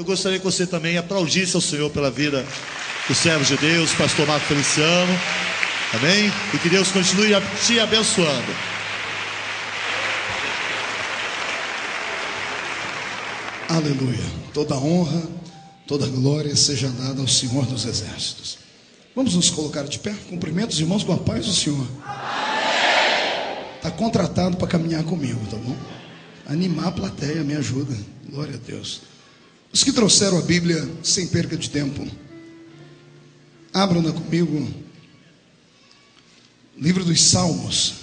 Eu gostaria que você também aplaudisse ao Senhor pela vida dos servos de Deus, pastor Marco Feliciano. Amém? E que Deus continue te abençoando. Aleluia. Toda honra, toda glória seja dada ao Senhor dos Exércitos. Vamos nos colocar de pé. Cumprimento os irmãos com a paz do Senhor. Está contratado para caminhar comigo, tá bom? Animar a plateia, me ajuda. Glória a Deus. Os que trouxeram a Bíblia sem perca de tempo, abram-na comigo. Livro dos Salmos.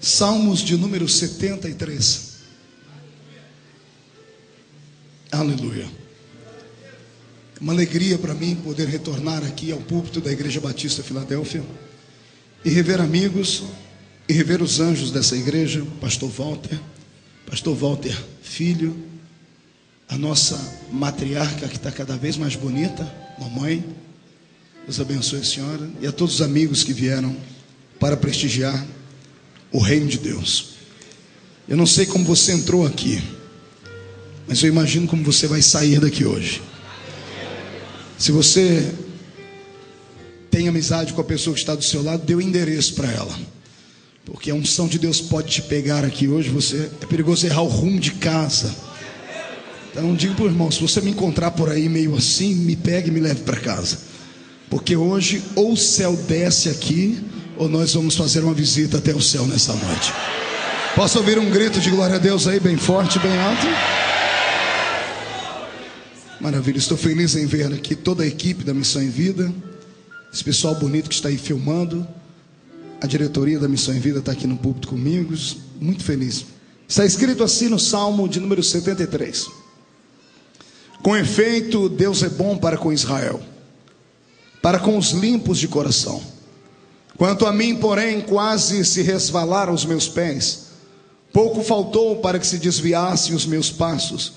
Salmos de número 73. Aleluia. É uma alegria para mim poder retornar aqui ao púlpito da Igreja Batista Filadélfia e rever amigos e rever os anjos dessa igreja, Pastor Walter, Pastor Walter Filho, a nossa matriarca que está cada vez mais bonita, mamãe. Deus abençoe a senhora e a todos os amigos que vieram para prestigiar o reino de Deus. Eu não sei como você entrou aqui, mas eu imagino como você vai sair daqui hoje. Se você tem amizade com a pessoa que está do seu lado, dê o endereço para ela. Porque a unção de Deus pode te pegar aqui hoje, você é perigoso errar o rumo de casa. Então digo para o irmão, se você me encontrar por aí meio assim, me pegue e me leve para casa. Porque hoje ou o céu desce aqui, ou nós vamos fazer uma visita até o céu nessa noite. Posso ouvir um grito de glória a Deus aí, bem forte, bem alto? Maravilha, estou feliz em ver aqui toda a equipe da Missão em Vida, esse pessoal bonito que está aí filmando, a diretoria da Missão em Vida está aqui no púlpito comigo, muito feliz. Está escrito assim no Salmo de número 73. Com efeito, Deus é bom para com Israel, para com os limpos de coração. Quanto a mim, porém, quase se resvalaram os meus pés. Pouco faltou para que se desviassem os meus passos,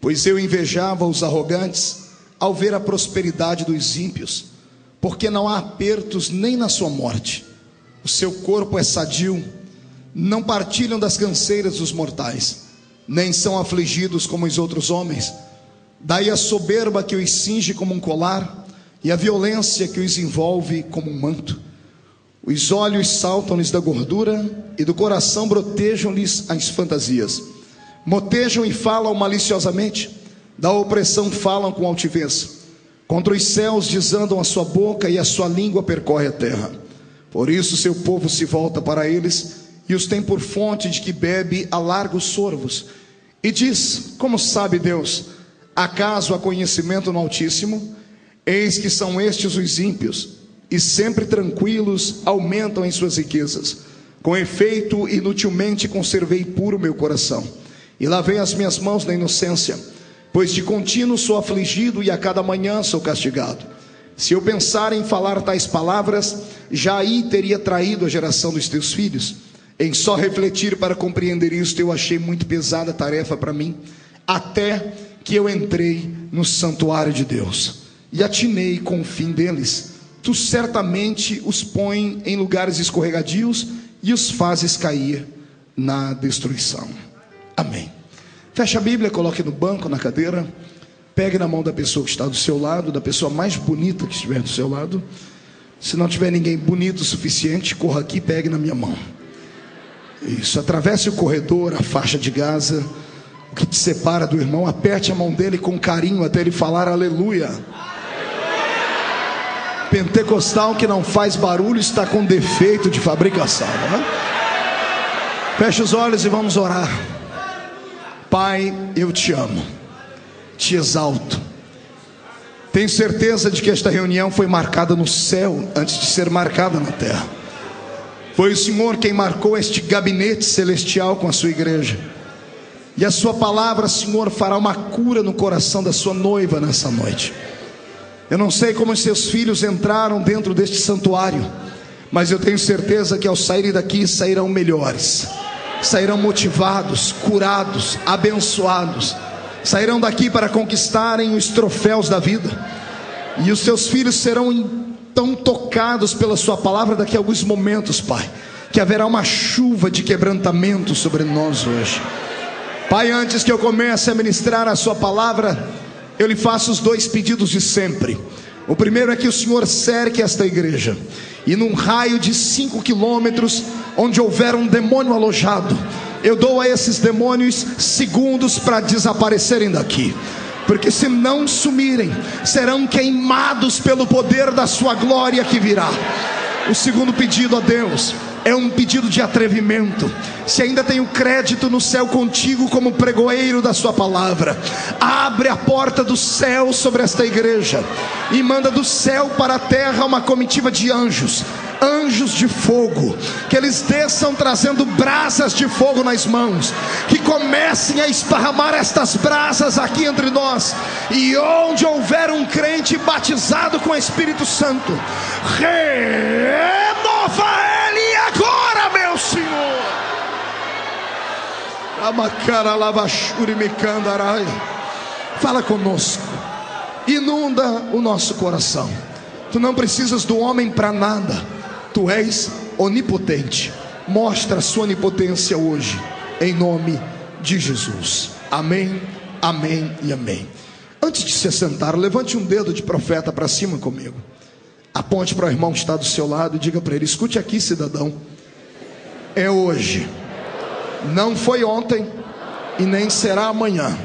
pois eu invejava os arrogantes ao ver a prosperidade dos ímpios, porque não há apertos nem na sua morte. O seu corpo é sadio, não partilham das canseiras dos mortais, nem são afligidos como os outros homens. Daí a soberba que os cinge como um colar, e a violência que os envolve como um manto. Os olhos saltam-lhes da gordura, e do coração brotejam-lhes as fantasias. Motejam e falam maliciosamente, da opressão falam com altivez. Contra os céus desandam a sua boca, e a sua língua percorre a terra. Por isso seu povo se volta para eles, e os tem por fonte de que bebe a largos sorvos. E diz: Como sabe Deus? Acaso há conhecimento no Altíssimo? Eis que são estes os ímpios, e sempre tranquilos aumentam em suas riquezas. Com efeito, inutilmente conservei puro meu coração, e lavei as minhas mãos na inocência, pois de contínuo sou afligido e a cada manhã sou castigado. Se eu pensar em falar tais palavras, já aí teria traído a geração dos teus filhos. Em só refletir para compreender isto, eu achei muito pesada a tarefa para mim, até que eu entrei no santuário de Deus e atinei com o fim deles. Tu certamente os põe em lugares escorregadios e os fazes cair na destruição. Amém. Feche a Bíblia, coloque no banco, na cadeira. Pegue na mão da pessoa que está do seu lado, da pessoa mais bonita que estiver do seu lado. Se não tiver ninguém bonito o suficiente, corra aqui e pegue na minha mão. Isso, atravesse o corredor, a faixa de Gaza, o que te separa do irmão, aperte a mão dele com carinho até ele falar aleluia. Pentecostal que não faz barulho está com defeito de fabricação. Né? Feche os olhos e vamos orar. Pai, eu te amo, te exalto. Tenho certeza de que esta reunião foi marcada no céu antes de ser marcada na terra. Foi o Senhor quem marcou este gabinete celestial com a sua igreja. E a sua palavra, Senhor, fará uma cura no coração da sua noiva nessa noite. Eu não sei como os seus filhos entraram dentro deste santuário, mas eu tenho certeza que ao saírem daqui sairão melhores, sairão motivados, curados, abençoados, sairão daqui para conquistarem os troféus da vida, e os seus filhos serão tão tocados pela Sua palavra daqui a alguns momentos, Pai, que haverá uma chuva de quebrantamento sobre nós hoje. Pai, antes que eu comece a ministrar a Sua palavra, eu lhe faço os dois pedidos de sempre. O primeiro é que o Senhor cerque esta igreja, e num raio de cinco quilômetros, onde houver um demônio alojado, eu dou a esses demônios segundos para desaparecerem daqui porque se não sumirem, serão queimados pelo poder da sua glória que virá. O segundo pedido a Deus é um pedido de atrevimento. Se ainda tenho crédito no céu contigo como pregoeiro da sua palavra, abre a porta do céu sobre esta igreja e manda do céu para a terra uma comitiva de anjos anjos de fogo, que eles desçam trazendo brasas de fogo nas mãos, que comecem a esparramar estas brasas aqui entre nós, e onde houver um crente batizado com o Espírito Santo, renova ele agora, meu Senhor. Fala conosco, inunda o nosso coração. Tu não precisas do homem para nada Tu és onipotente. Mostra a sua onipotência hoje, em nome de Jesus. Amém, amém e amém. Antes de se sentar, levante um dedo de profeta para cima comigo. Aponte para o irmão que está do seu lado e diga para ele: escute aqui, cidadão. É hoje, não foi ontem e nem será amanhã.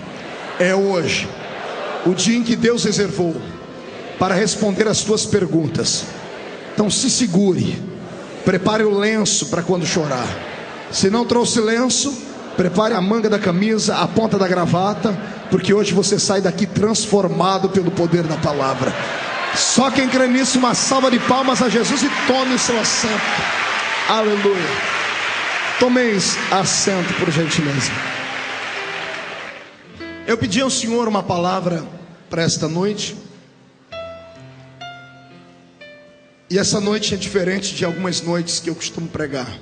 É hoje, o dia em que Deus reservou para responder as tuas perguntas então se segure, prepare o lenço para quando chorar. Se não trouxe lenço, prepare a manga da camisa, a ponta da gravata, porque hoje você sai daqui transformado pelo poder da palavra. Só quem crê nisso, uma salva de palmas a Jesus e tome o seu assento. Aleluia. Tomeis assento, por gentileza. Eu pedi ao Senhor uma palavra para esta noite. E essa noite é diferente de algumas noites que eu costumo pregar.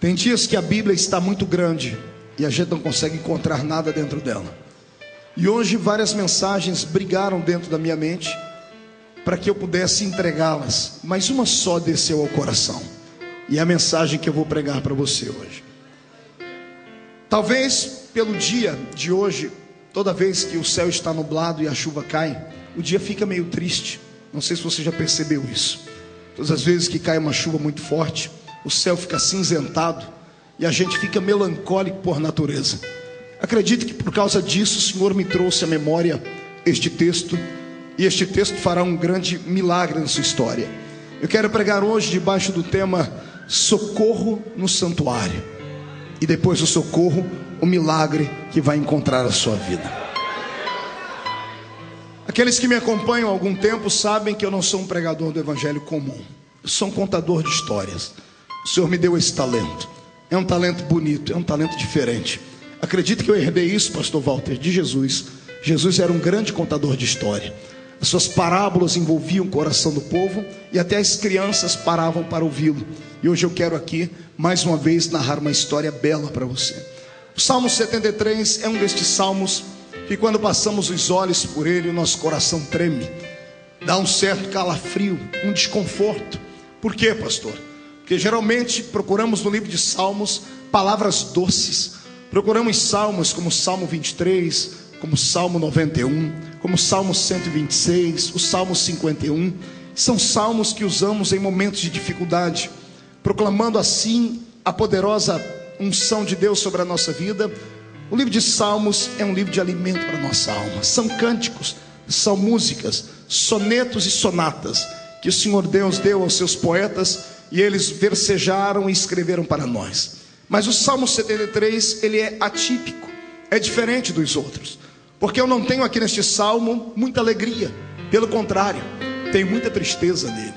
Tem dias que a Bíblia está muito grande e a gente não consegue encontrar nada dentro dela. E hoje várias mensagens brigaram dentro da minha mente para que eu pudesse entregá-las, mas uma só desceu ao coração. E é a mensagem que eu vou pregar para você hoje. Talvez pelo dia de hoje, toda vez que o céu está nublado e a chuva cai, o dia fica meio triste. Não sei se você já percebeu isso. Todas as vezes que cai uma chuva muito forte, o céu fica cinzentado e a gente fica melancólico por natureza. Acredito que por causa disso o Senhor me trouxe à memória este texto e este texto fará um grande milagre na sua história. Eu quero pregar hoje debaixo do tema Socorro no Santuário e depois do socorro, o milagre que vai encontrar a sua vida. Aqueles que me acompanham há algum tempo sabem que eu não sou um pregador do evangelho comum. Eu sou um contador de histórias. O Senhor me deu esse talento. É um talento bonito, é um talento diferente. Acredito que eu herdei isso, pastor Walter, de Jesus. Jesus era um grande contador de história. As suas parábolas envolviam o coração do povo e até as crianças paravam para ouvi-lo. E hoje eu quero aqui, mais uma vez, narrar uma história bela para você. O Salmo 73 é um destes salmos que quando passamos os olhos por ele, o nosso coração treme, dá um certo calafrio, um desconforto. Por quê, pastor? Porque geralmente procuramos no livro de Salmos palavras doces. Procuramos salmos como Salmo 23, como Salmo 91, como Salmo 126, o Salmo 51. São salmos que usamos em momentos de dificuldade, proclamando assim a poderosa unção de Deus sobre a nossa vida, o livro de Salmos é um livro de alimento para a nossa alma. São cânticos, são músicas, sonetos e sonatas que o Senhor Deus deu aos seus poetas e eles versejaram e escreveram para nós. Mas o Salmo 73, ele é atípico, é diferente dos outros. Porque eu não tenho aqui neste salmo muita alegria, pelo contrário, tem muita tristeza nele.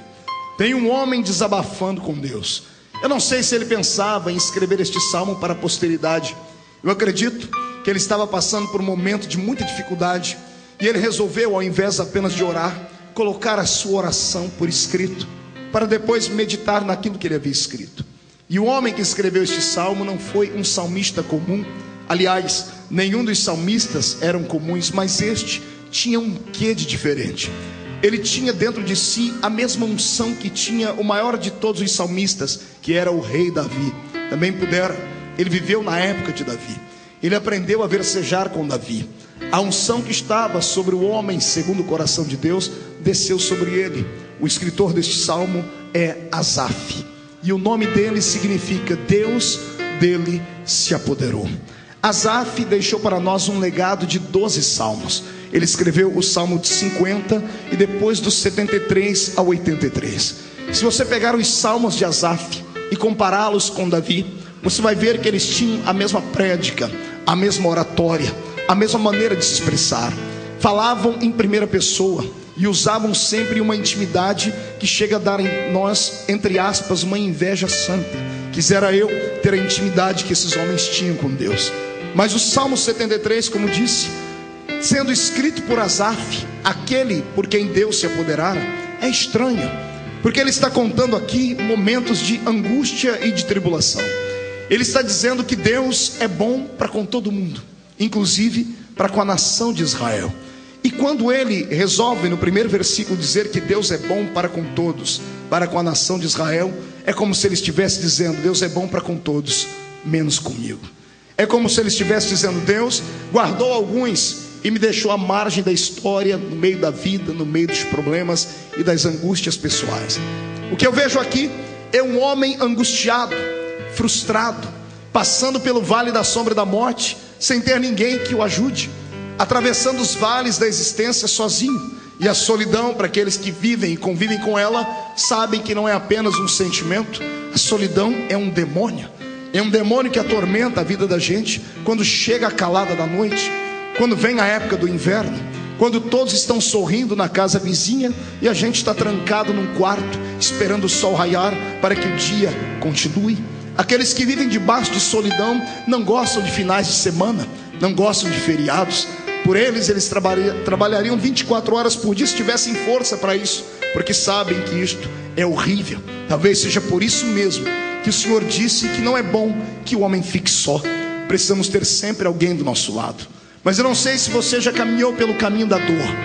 Tem um homem desabafando com Deus. Eu não sei se ele pensava em escrever este salmo para a posteridade eu acredito que ele estava passando por um momento de muita dificuldade e ele resolveu, ao invés apenas de orar, colocar a sua oração por escrito, para depois meditar naquilo que ele havia escrito. E o homem que escreveu este salmo não foi um salmista comum, aliás, nenhum dos salmistas eram comuns, mas este tinha um quê de diferente. Ele tinha dentro de si a mesma unção que tinha o maior de todos os salmistas, que era o rei Davi. Também pudera ele viveu na época de Davi. Ele aprendeu a versejar com Davi. A unção que estava sobre o homem, segundo o coração de Deus, desceu sobre ele. O escritor deste salmo é Asaf. E o nome dele significa Deus dele se apoderou. Asaf deixou para nós um legado de 12 salmos. Ele escreveu o salmo de 50 e depois dos 73 ao 83. Se você pegar os salmos de Asaf e compará-los com Davi, você vai ver que eles tinham a mesma prédica, a mesma oratória, a mesma maneira de se expressar. Falavam em primeira pessoa e usavam sempre uma intimidade que chega a dar em nós, entre aspas, uma inveja santa. Quisera eu ter a intimidade que esses homens tinham com Deus. Mas o Salmo 73, como disse, sendo escrito por Asaf, aquele por quem Deus se apoderara, é estranho, porque ele está contando aqui momentos de angústia e de tribulação. Ele está dizendo que Deus é bom para com todo mundo, inclusive para com a nação de Israel. E quando ele resolve no primeiro versículo dizer que Deus é bom para com todos, para com a nação de Israel, é como se ele estivesse dizendo: Deus é bom para com todos, menos comigo. É como se ele estivesse dizendo: Deus guardou alguns e me deixou à margem da história, no meio da vida, no meio dos problemas e das angústias pessoais. O que eu vejo aqui é um homem angustiado, frustrado, passando pelo vale da sombra da morte, sem ter ninguém que o ajude, atravessando os vales da existência sozinho. E a solidão, para aqueles que vivem e convivem com ela, sabem que não é apenas um sentimento, a solidão é um demônio. É um demônio que atormenta a vida da gente quando chega a calada da noite, quando vem a época do inverno, quando todos estão sorrindo na casa vizinha e a gente está trancado num quarto, esperando o sol raiar para que o dia continue. Aqueles que vivem debaixo de solidão não gostam de finais de semana, não gostam de feriados. Por eles, eles trabalhariam 24 horas por dia se tivessem força para isso, porque sabem que isto é horrível. Talvez seja por isso mesmo que o Senhor disse que não é bom que o homem fique só. Precisamos ter sempre alguém do nosso lado. Mas eu não sei se você já caminhou pelo caminho da dor.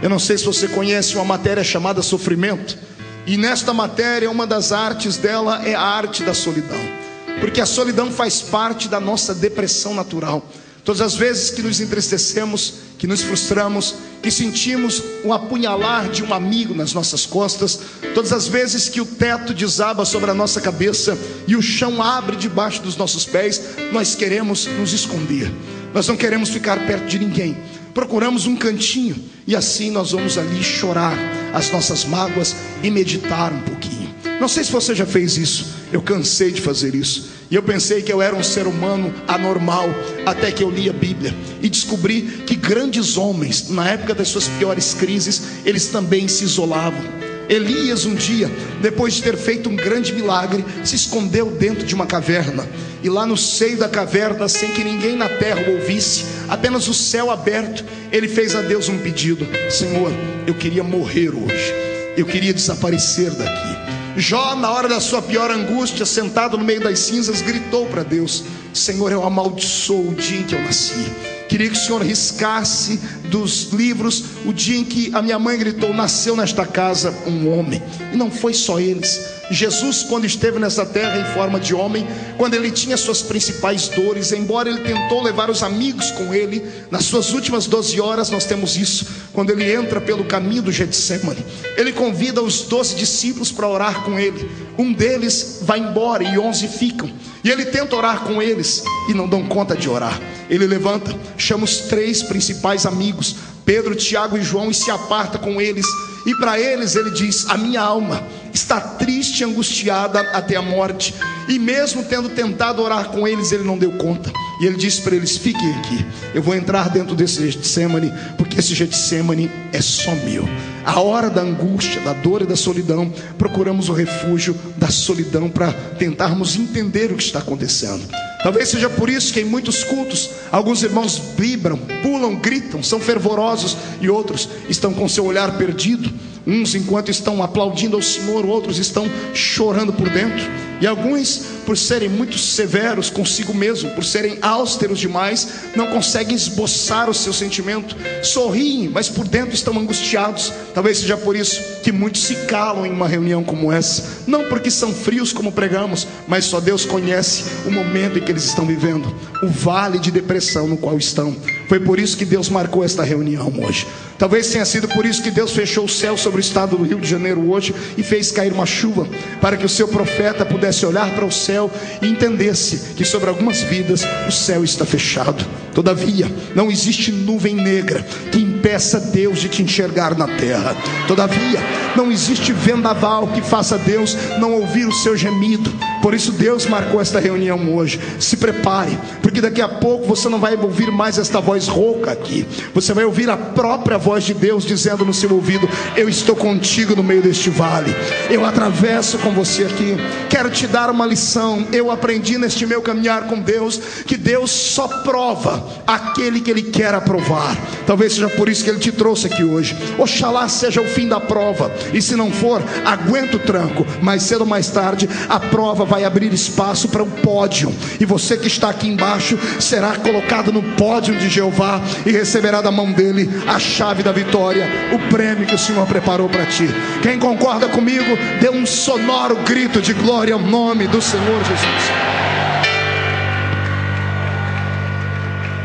Eu não sei se você conhece uma matéria chamada sofrimento. E nesta matéria, uma das artes dela é a arte da solidão. Porque a solidão faz parte da nossa depressão natural. Todas as vezes que nos entristecemos, que nos frustramos, que sentimos o apunhalar de um amigo nas nossas costas, todas as vezes que o teto desaba sobre a nossa cabeça e o chão abre debaixo dos nossos pés, nós queremos nos esconder. Nós não queremos ficar perto de ninguém. Procuramos um cantinho e assim nós vamos ali chorar as nossas mágoas e meditar um pouquinho. Não sei se você já fez isso. Eu cansei de fazer isso. E eu pensei que eu era um ser humano anormal, até que eu li a Bíblia e descobri que grandes homens, na época das suas piores crises, eles também se isolavam. Elias, um dia, depois de ter feito um grande milagre, se escondeu dentro de uma caverna. E lá no seio da caverna, sem que ninguém na terra o ouvisse, apenas o céu aberto, ele fez a Deus um pedido: Senhor, eu queria morrer hoje, eu queria desaparecer daqui. Jó, na hora da sua pior angústia, sentado no meio das cinzas, gritou para Deus: Senhor, eu amaldiçoo o dia em que eu nasci. Queria que o Senhor riscasse dos livros o dia em que a minha mãe gritou: Nasceu nesta casa um homem. E não foi só eles. Jesus, quando esteve nessa terra em forma de homem, quando ele tinha suas principais dores, embora ele tentou levar os amigos com ele, nas suas últimas 12 horas nós temos isso, quando ele entra pelo caminho do Getsemane, ele convida os doze discípulos para orar com ele. Um deles vai embora e onze ficam. E ele tenta orar com eles e não dão conta de orar. Ele levanta, chama os três principais amigos, Pedro, Tiago e João, e se aparta com eles. E para eles ele diz: A minha alma está triste angustiada até a morte. E mesmo tendo tentado orar com eles, ele não deu conta. E ele disse para eles: Fiquem aqui, eu vou entrar dentro desse Getsemane, porque esse Getsemane é só meu. A hora da angústia, da dor e da solidão, procuramos o refúgio da solidão para tentarmos entender o que está acontecendo. Talvez seja por isso que em muitos cultos alguns irmãos vibram, pulam, gritam, são fervorosos e outros estão com seu olhar perdido. Uns enquanto estão aplaudindo ao Senhor, outros estão chorando por dentro. E alguns, por serem muito severos consigo mesmo, por serem austeros demais, não conseguem esboçar o seu sentimento. Sorriem, mas por dentro estão angustiados. Talvez seja por isso que muitos se calam em uma reunião como essa. Não porque são frios como pregamos, mas só Deus conhece o momento em que eles estão vivendo, o vale de depressão no qual estão. Foi por isso que Deus marcou esta reunião hoje. Talvez tenha sido por isso que Deus fechou o céu sobre o estado do Rio de Janeiro hoje e fez cair uma chuva, para que o seu profeta pudesse olhar para o céu e entendesse que sobre algumas vidas o céu está fechado. Todavia, não existe nuvem negra que impeça Deus de te enxergar na terra. Todavia, não existe vendaval que faça Deus não ouvir o seu gemido. Por isso Deus marcou esta reunião hoje. Se prepare, porque daqui a pouco você não vai ouvir mais esta voz rouca aqui. Você vai ouvir a própria voz de Deus dizendo no seu ouvido: Eu estou contigo no meio deste vale. Eu atravesso com você aqui. Quero te dar uma lição. Eu aprendi neste meu caminhar com Deus que Deus só prova aquele que ele quer aprovar. Talvez seja por isso que ele te trouxe aqui hoje. Oxalá seja o fim da prova. E se não for, aguenta o tranco. Mais cedo ou mais tarde, a prova vai abrir espaço para um pódio. E você que está aqui embaixo será colocado no pódio de Jeová e receberá da mão dele a chave da vitória, o prêmio que o Senhor preparou para ti. Quem concorda comigo, dê um sonoro grito de glória ao nome do Senhor Jesus.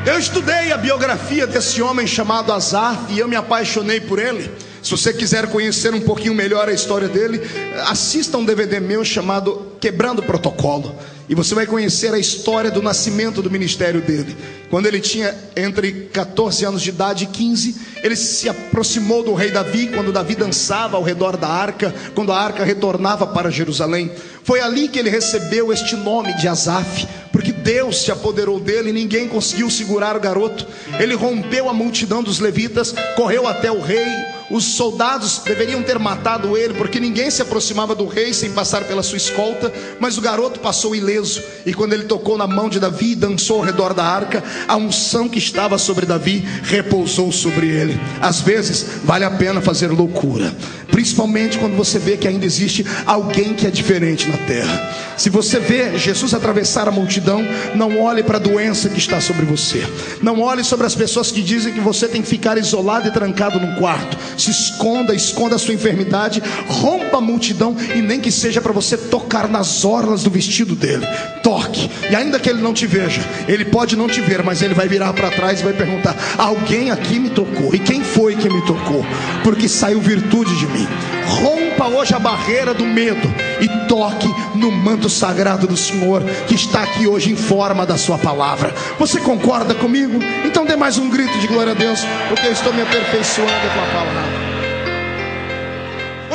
Eu estudei a biografia desse homem chamado Azaf e eu me apaixonei por ele. Se você quiser conhecer um pouquinho melhor a história dele, assista um DVD meu chamado Quebrando o Protocolo. E você vai conhecer a história do nascimento do ministério dele. Quando ele tinha entre 14 anos de idade e 15, ele se aproximou do rei Davi, quando Davi dançava ao redor da arca, quando a arca retornava para Jerusalém. Foi ali que ele recebeu este nome de Asaf, porque Deus se apoderou dele ninguém conseguiu segurar o garoto. Ele rompeu a multidão dos levitas, correu até o rei, os soldados deveriam ter matado ele, porque ninguém se aproximava do rei sem passar pela sua escolta, mas o garoto passou ileso. E quando ele tocou na mão de Davi e dançou ao redor da arca, a unção que estava sobre Davi repousou sobre ele. Às vezes, vale a pena fazer loucura, principalmente quando você vê que ainda existe alguém que é diferente na terra. Se você vê Jesus atravessar a multidão, não olhe para a doença que está sobre você, não olhe sobre as pessoas que dizem que você tem que ficar isolado e trancado num quarto se esconda, esconda a sua enfermidade, rompa a multidão e nem que seja para você tocar nas orlas do vestido dele. Toque, e ainda que ele não te veja, ele pode não te ver, mas ele vai virar para trás e vai perguntar: Alguém aqui me tocou? E quem foi que me tocou? Porque saiu virtude de mim. Rompa hoje a barreira do medo e toque no manto sagrado do Senhor que está aqui hoje em forma da Sua palavra. Você concorda comigo? Então dê mais um grito de glória a Deus, porque eu estou me aperfeiçoando com a palavra.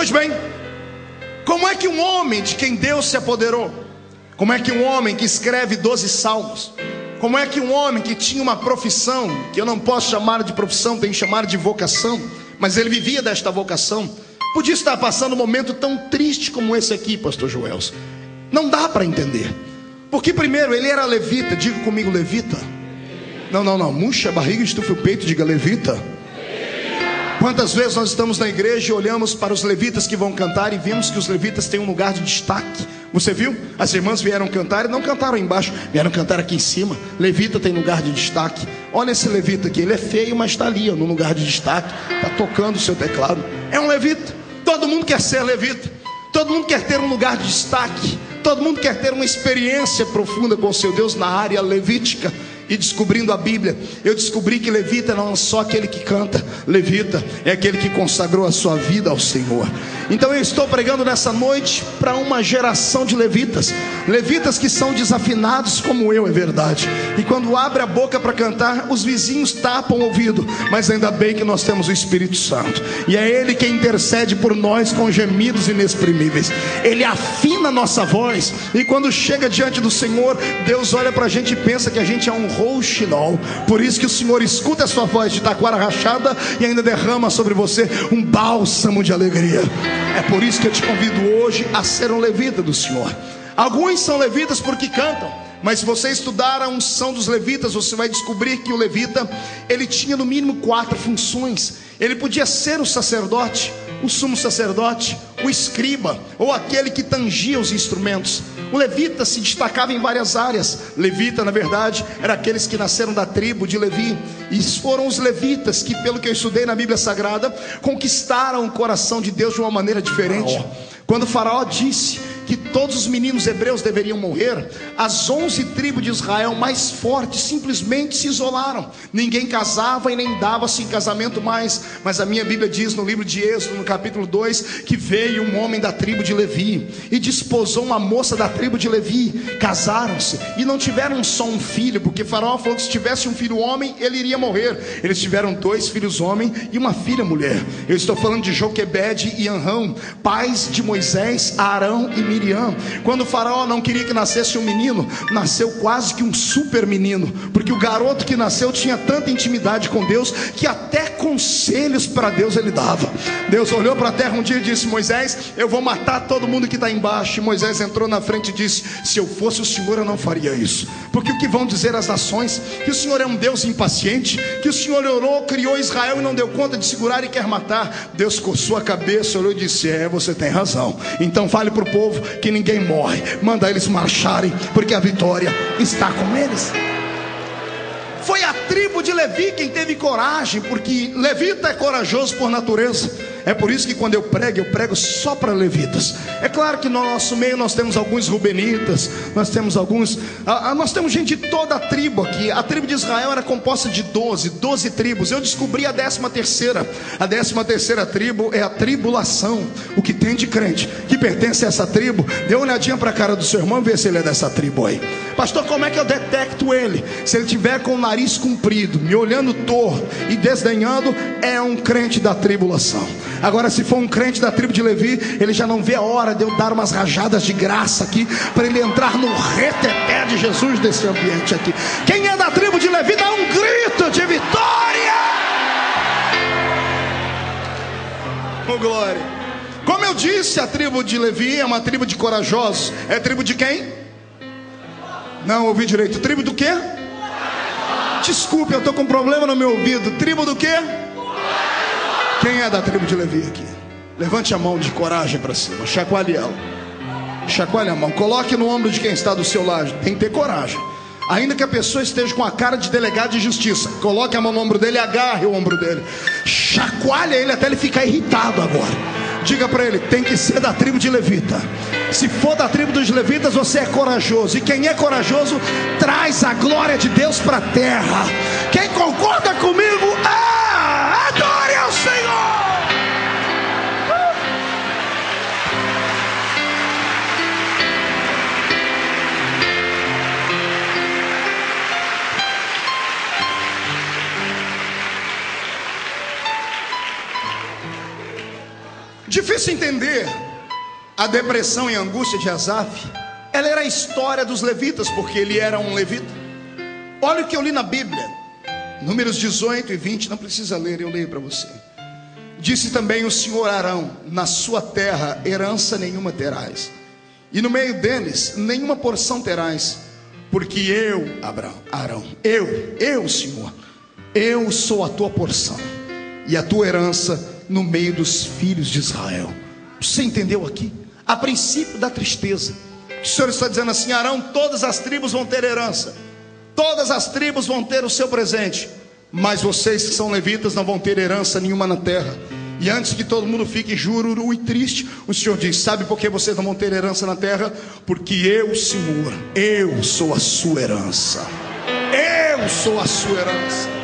Pois bem, como é que um homem de quem Deus se apoderou, como é que um homem que escreve 12 salmos, como é que um homem que tinha uma profissão, que eu não posso chamar de profissão, tenho que chamar de vocação, mas ele vivia desta vocação, podia estar passando um momento tão triste como esse aqui, pastor Joels. Não dá para entender. Porque primeiro ele era levita, diga comigo levita. Não, não, não, murcha a barriga, estufa o peito, diga levita. Quantas vezes nós estamos na igreja e olhamos para os levitas que vão cantar e vimos que os levitas têm um lugar de destaque. Você viu? As irmãs vieram cantar e não cantaram embaixo, vieram cantar aqui em cima. Levita tem lugar de destaque. Olha esse levita aqui, ele é feio, mas está ali, ó, no lugar de destaque, está tocando o seu teclado. É um levita. Todo mundo quer ser levita. Todo mundo quer ter um lugar de destaque. Todo mundo quer ter uma experiência profunda com o seu Deus na área levítica e descobrindo a Bíblia, eu descobri que levita não é só aquele que canta, levita é aquele que consagrou a sua vida ao Senhor. Então eu estou pregando nessa noite para uma geração de levitas, levitas que são desafinados como eu, é verdade. E quando abre a boca para cantar, os vizinhos tapam o ouvido, mas ainda bem que nós temos o Espírito Santo, e é Ele quem intercede por nós com gemidos inexprimíveis. Ele afina a nossa voz, e quando chega diante do Senhor, Deus olha para a gente e pensa que a gente é um rouxinol. Por isso que o Senhor escuta a sua voz de taquara rachada e ainda derrama sobre você um bálsamo de alegria. É por isso que eu te convido hoje a ser um levita do Senhor. Alguns são levitas porque cantam. Mas se você estudar a unção dos levitas, você vai descobrir que o levita, ele tinha no mínimo quatro funções. Ele podia ser o sacerdote, o sumo sacerdote, o escriba ou aquele que tangia os instrumentos. O levita se destacava em várias áreas. Levita, na verdade, era aqueles que nasceram da tribo de Levi. E foram os levitas que, pelo que eu estudei na Bíblia Sagrada, conquistaram o coração de Deus de uma maneira diferente. Quando o Faraó disse que todos os meninos hebreus deveriam morrer, as onze tribos de Israel mais fortes simplesmente se isolaram. Ninguém casava e nem dava-se em casamento mais. Mas a minha Bíblia diz no livro de Êxodo, no capítulo 2, que veio um homem da tribo de Levi e desposou uma moça da tribo de Levi. Casaram-se e não tiveram só um filho, porque Faraó falou que se tivesse um filho homem, ele iria morrer. Eles tiveram dois filhos homem e uma filha mulher. Eu estou falando de Joquebed e Anrão, pais de Moisés, Arão e Miriam. Miriam. Quando o faraó não queria que nascesse um menino, nasceu quase que um super menino, porque o garoto que nasceu tinha tanta intimidade com Deus que até conselhos para Deus ele dava. Deus olhou para a terra um dia e disse: Moisés, eu vou matar todo mundo que está embaixo. E Moisés entrou na frente e disse: Se eu fosse o Senhor, eu não faria isso, porque o que vão dizer as nações? Que o Senhor é um Deus impaciente, que o Senhor orou, criou Israel e não deu conta de segurar e quer matar. Deus coçou a cabeça, olhou e disse: É, você tem razão. Então fale para o povo que ninguém morre. Manda eles marcharem, porque a vitória está com eles. Foi a tribo de Levi quem teve coragem, porque levita é corajoso por natureza. É por isso que quando eu prego, eu prego só para levitas. É claro que no nosso meio nós temos alguns rubenitas, nós temos alguns, ah, ah, nós temos gente de toda a tribo aqui. A tribo de Israel era composta de 12, 12 tribos. Eu descobri a décima terceira. A décima terceira tribo é a tribulação. O que tem de crente que pertence a essa tribo, dê uma olhadinha para a cara do seu irmão e vê se ele é dessa tribo aí. Pastor, como é que eu detecto ele? Se ele tiver com o nariz comprido, me olhando torto e desdenhando, é um crente da tribulação. Agora, se for um crente da tribo de Levi, ele já não vê a hora de eu dar umas rajadas de graça aqui, para ele entrar no reteté de Jesus desse ambiente aqui. Quem é da tribo de Levi, dá um grito de vitória! Oh, glória! Como eu disse, a tribo de Levi é uma tribo de corajosos. É tribo de quem? Não ouvi direito. Tribo do quê? Desculpe, eu estou com um problema no meu ouvido. Tribo do quê? Quem é da tribo de Levi aqui? Levante a mão de coragem para cima, chacoalhe ela. Chacoalhe a mão, coloque no ombro de quem está do seu lado. Tem que ter coragem. Ainda que a pessoa esteja com a cara de delegado de justiça, coloque a mão no ombro dele e agarre o ombro dele. Chacoalhe ele até ele ficar irritado agora. Diga para ele: tem que ser da tribo de Levita. Se for da tribo dos levitas, você é corajoso. E quem é corajoso traz a glória de Deus para a terra. Quem concorda comigo, ah, Difícil entender a depressão e a angústia de Asaf. Ela era a história dos levitas, porque ele era um levita. Olha o que eu li na Bíblia, Números 18 e 20, não precisa ler, eu leio para você. Disse também o Senhor Arão: Na sua terra herança nenhuma terás, e no meio deles nenhuma porção terás, porque eu, Abraão, Arão, eu, eu, Senhor, eu sou a tua porção e a tua herança no meio dos filhos de Israel. Você entendeu aqui? A princípio da tristeza. O Senhor está dizendo assim: Arão, todas as tribos vão ter herança, todas as tribos vão ter o seu presente, mas vocês que são levitas não vão ter herança nenhuma na terra. E antes que todo mundo fique jururu e triste, o Senhor diz: Sabe por que vocês não vão ter herança na terra? Porque eu, Senhor, eu sou a sua herança. Eu sou a sua herança.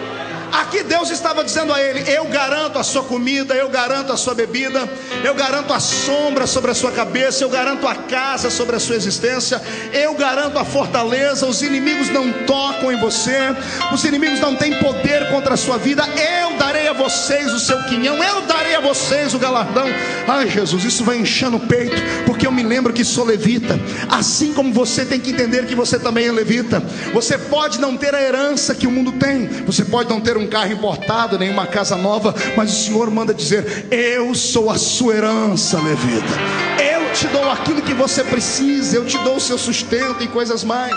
Aqui Deus estava dizendo a ele: Eu garanto a sua comida, eu garanto a sua bebida, eu garanto a sombra sobre a sua cabeça, eu garanto a casa sobre a sua existência, eu garanto a fortaleza. Os inimigos não tocam em você, os inimigos não têm poder contra a sua vida. Eu darei a vocês o seu quinhão, eu darei a vocês o galardão. Ai, Jesus, isso vai enchendo o peito, porque eu me lembro que sou levita, assim como você tem que entender que você também é levita. Você pode não ter a herança que o mundo tem, você pode não ter um carro importado, nem uma casa nova, mas o Senhor manda dizer: Eu sou a sua herança, levita. Eu te dou aquilo que você precisa, eu te dou o seu sustento e coisas mais.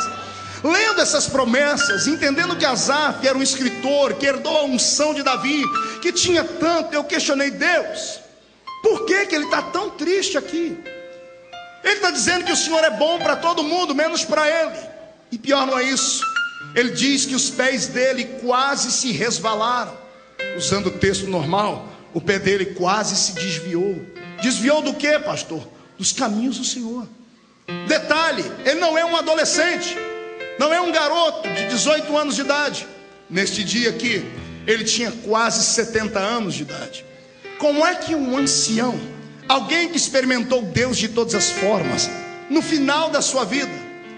Lendo essas promessas, entendendo que Asaf era um escritor que herdou a unção de Davi, que tinha tanto, eu questionei Deus, por que, que ele está tão triste aqui? Ele está dizendo que o Senhor é bom para todo mundo, menos para ele. E pior não é isso. Ele diz que os pés dele quase se resvalaram. Usando o texto normal, o pé dele quase se desviou. Desviou do que, pastor? Dos caminhos do Senhor. Detalhe: ele não é um adolescente, não é um garoto de 18 anos de idade. Neste dia aqui, ele tinha quase 70 anos de idade. Como é que um ancião, alguém que experimentou Deus de todas as formas, no final da sua vida,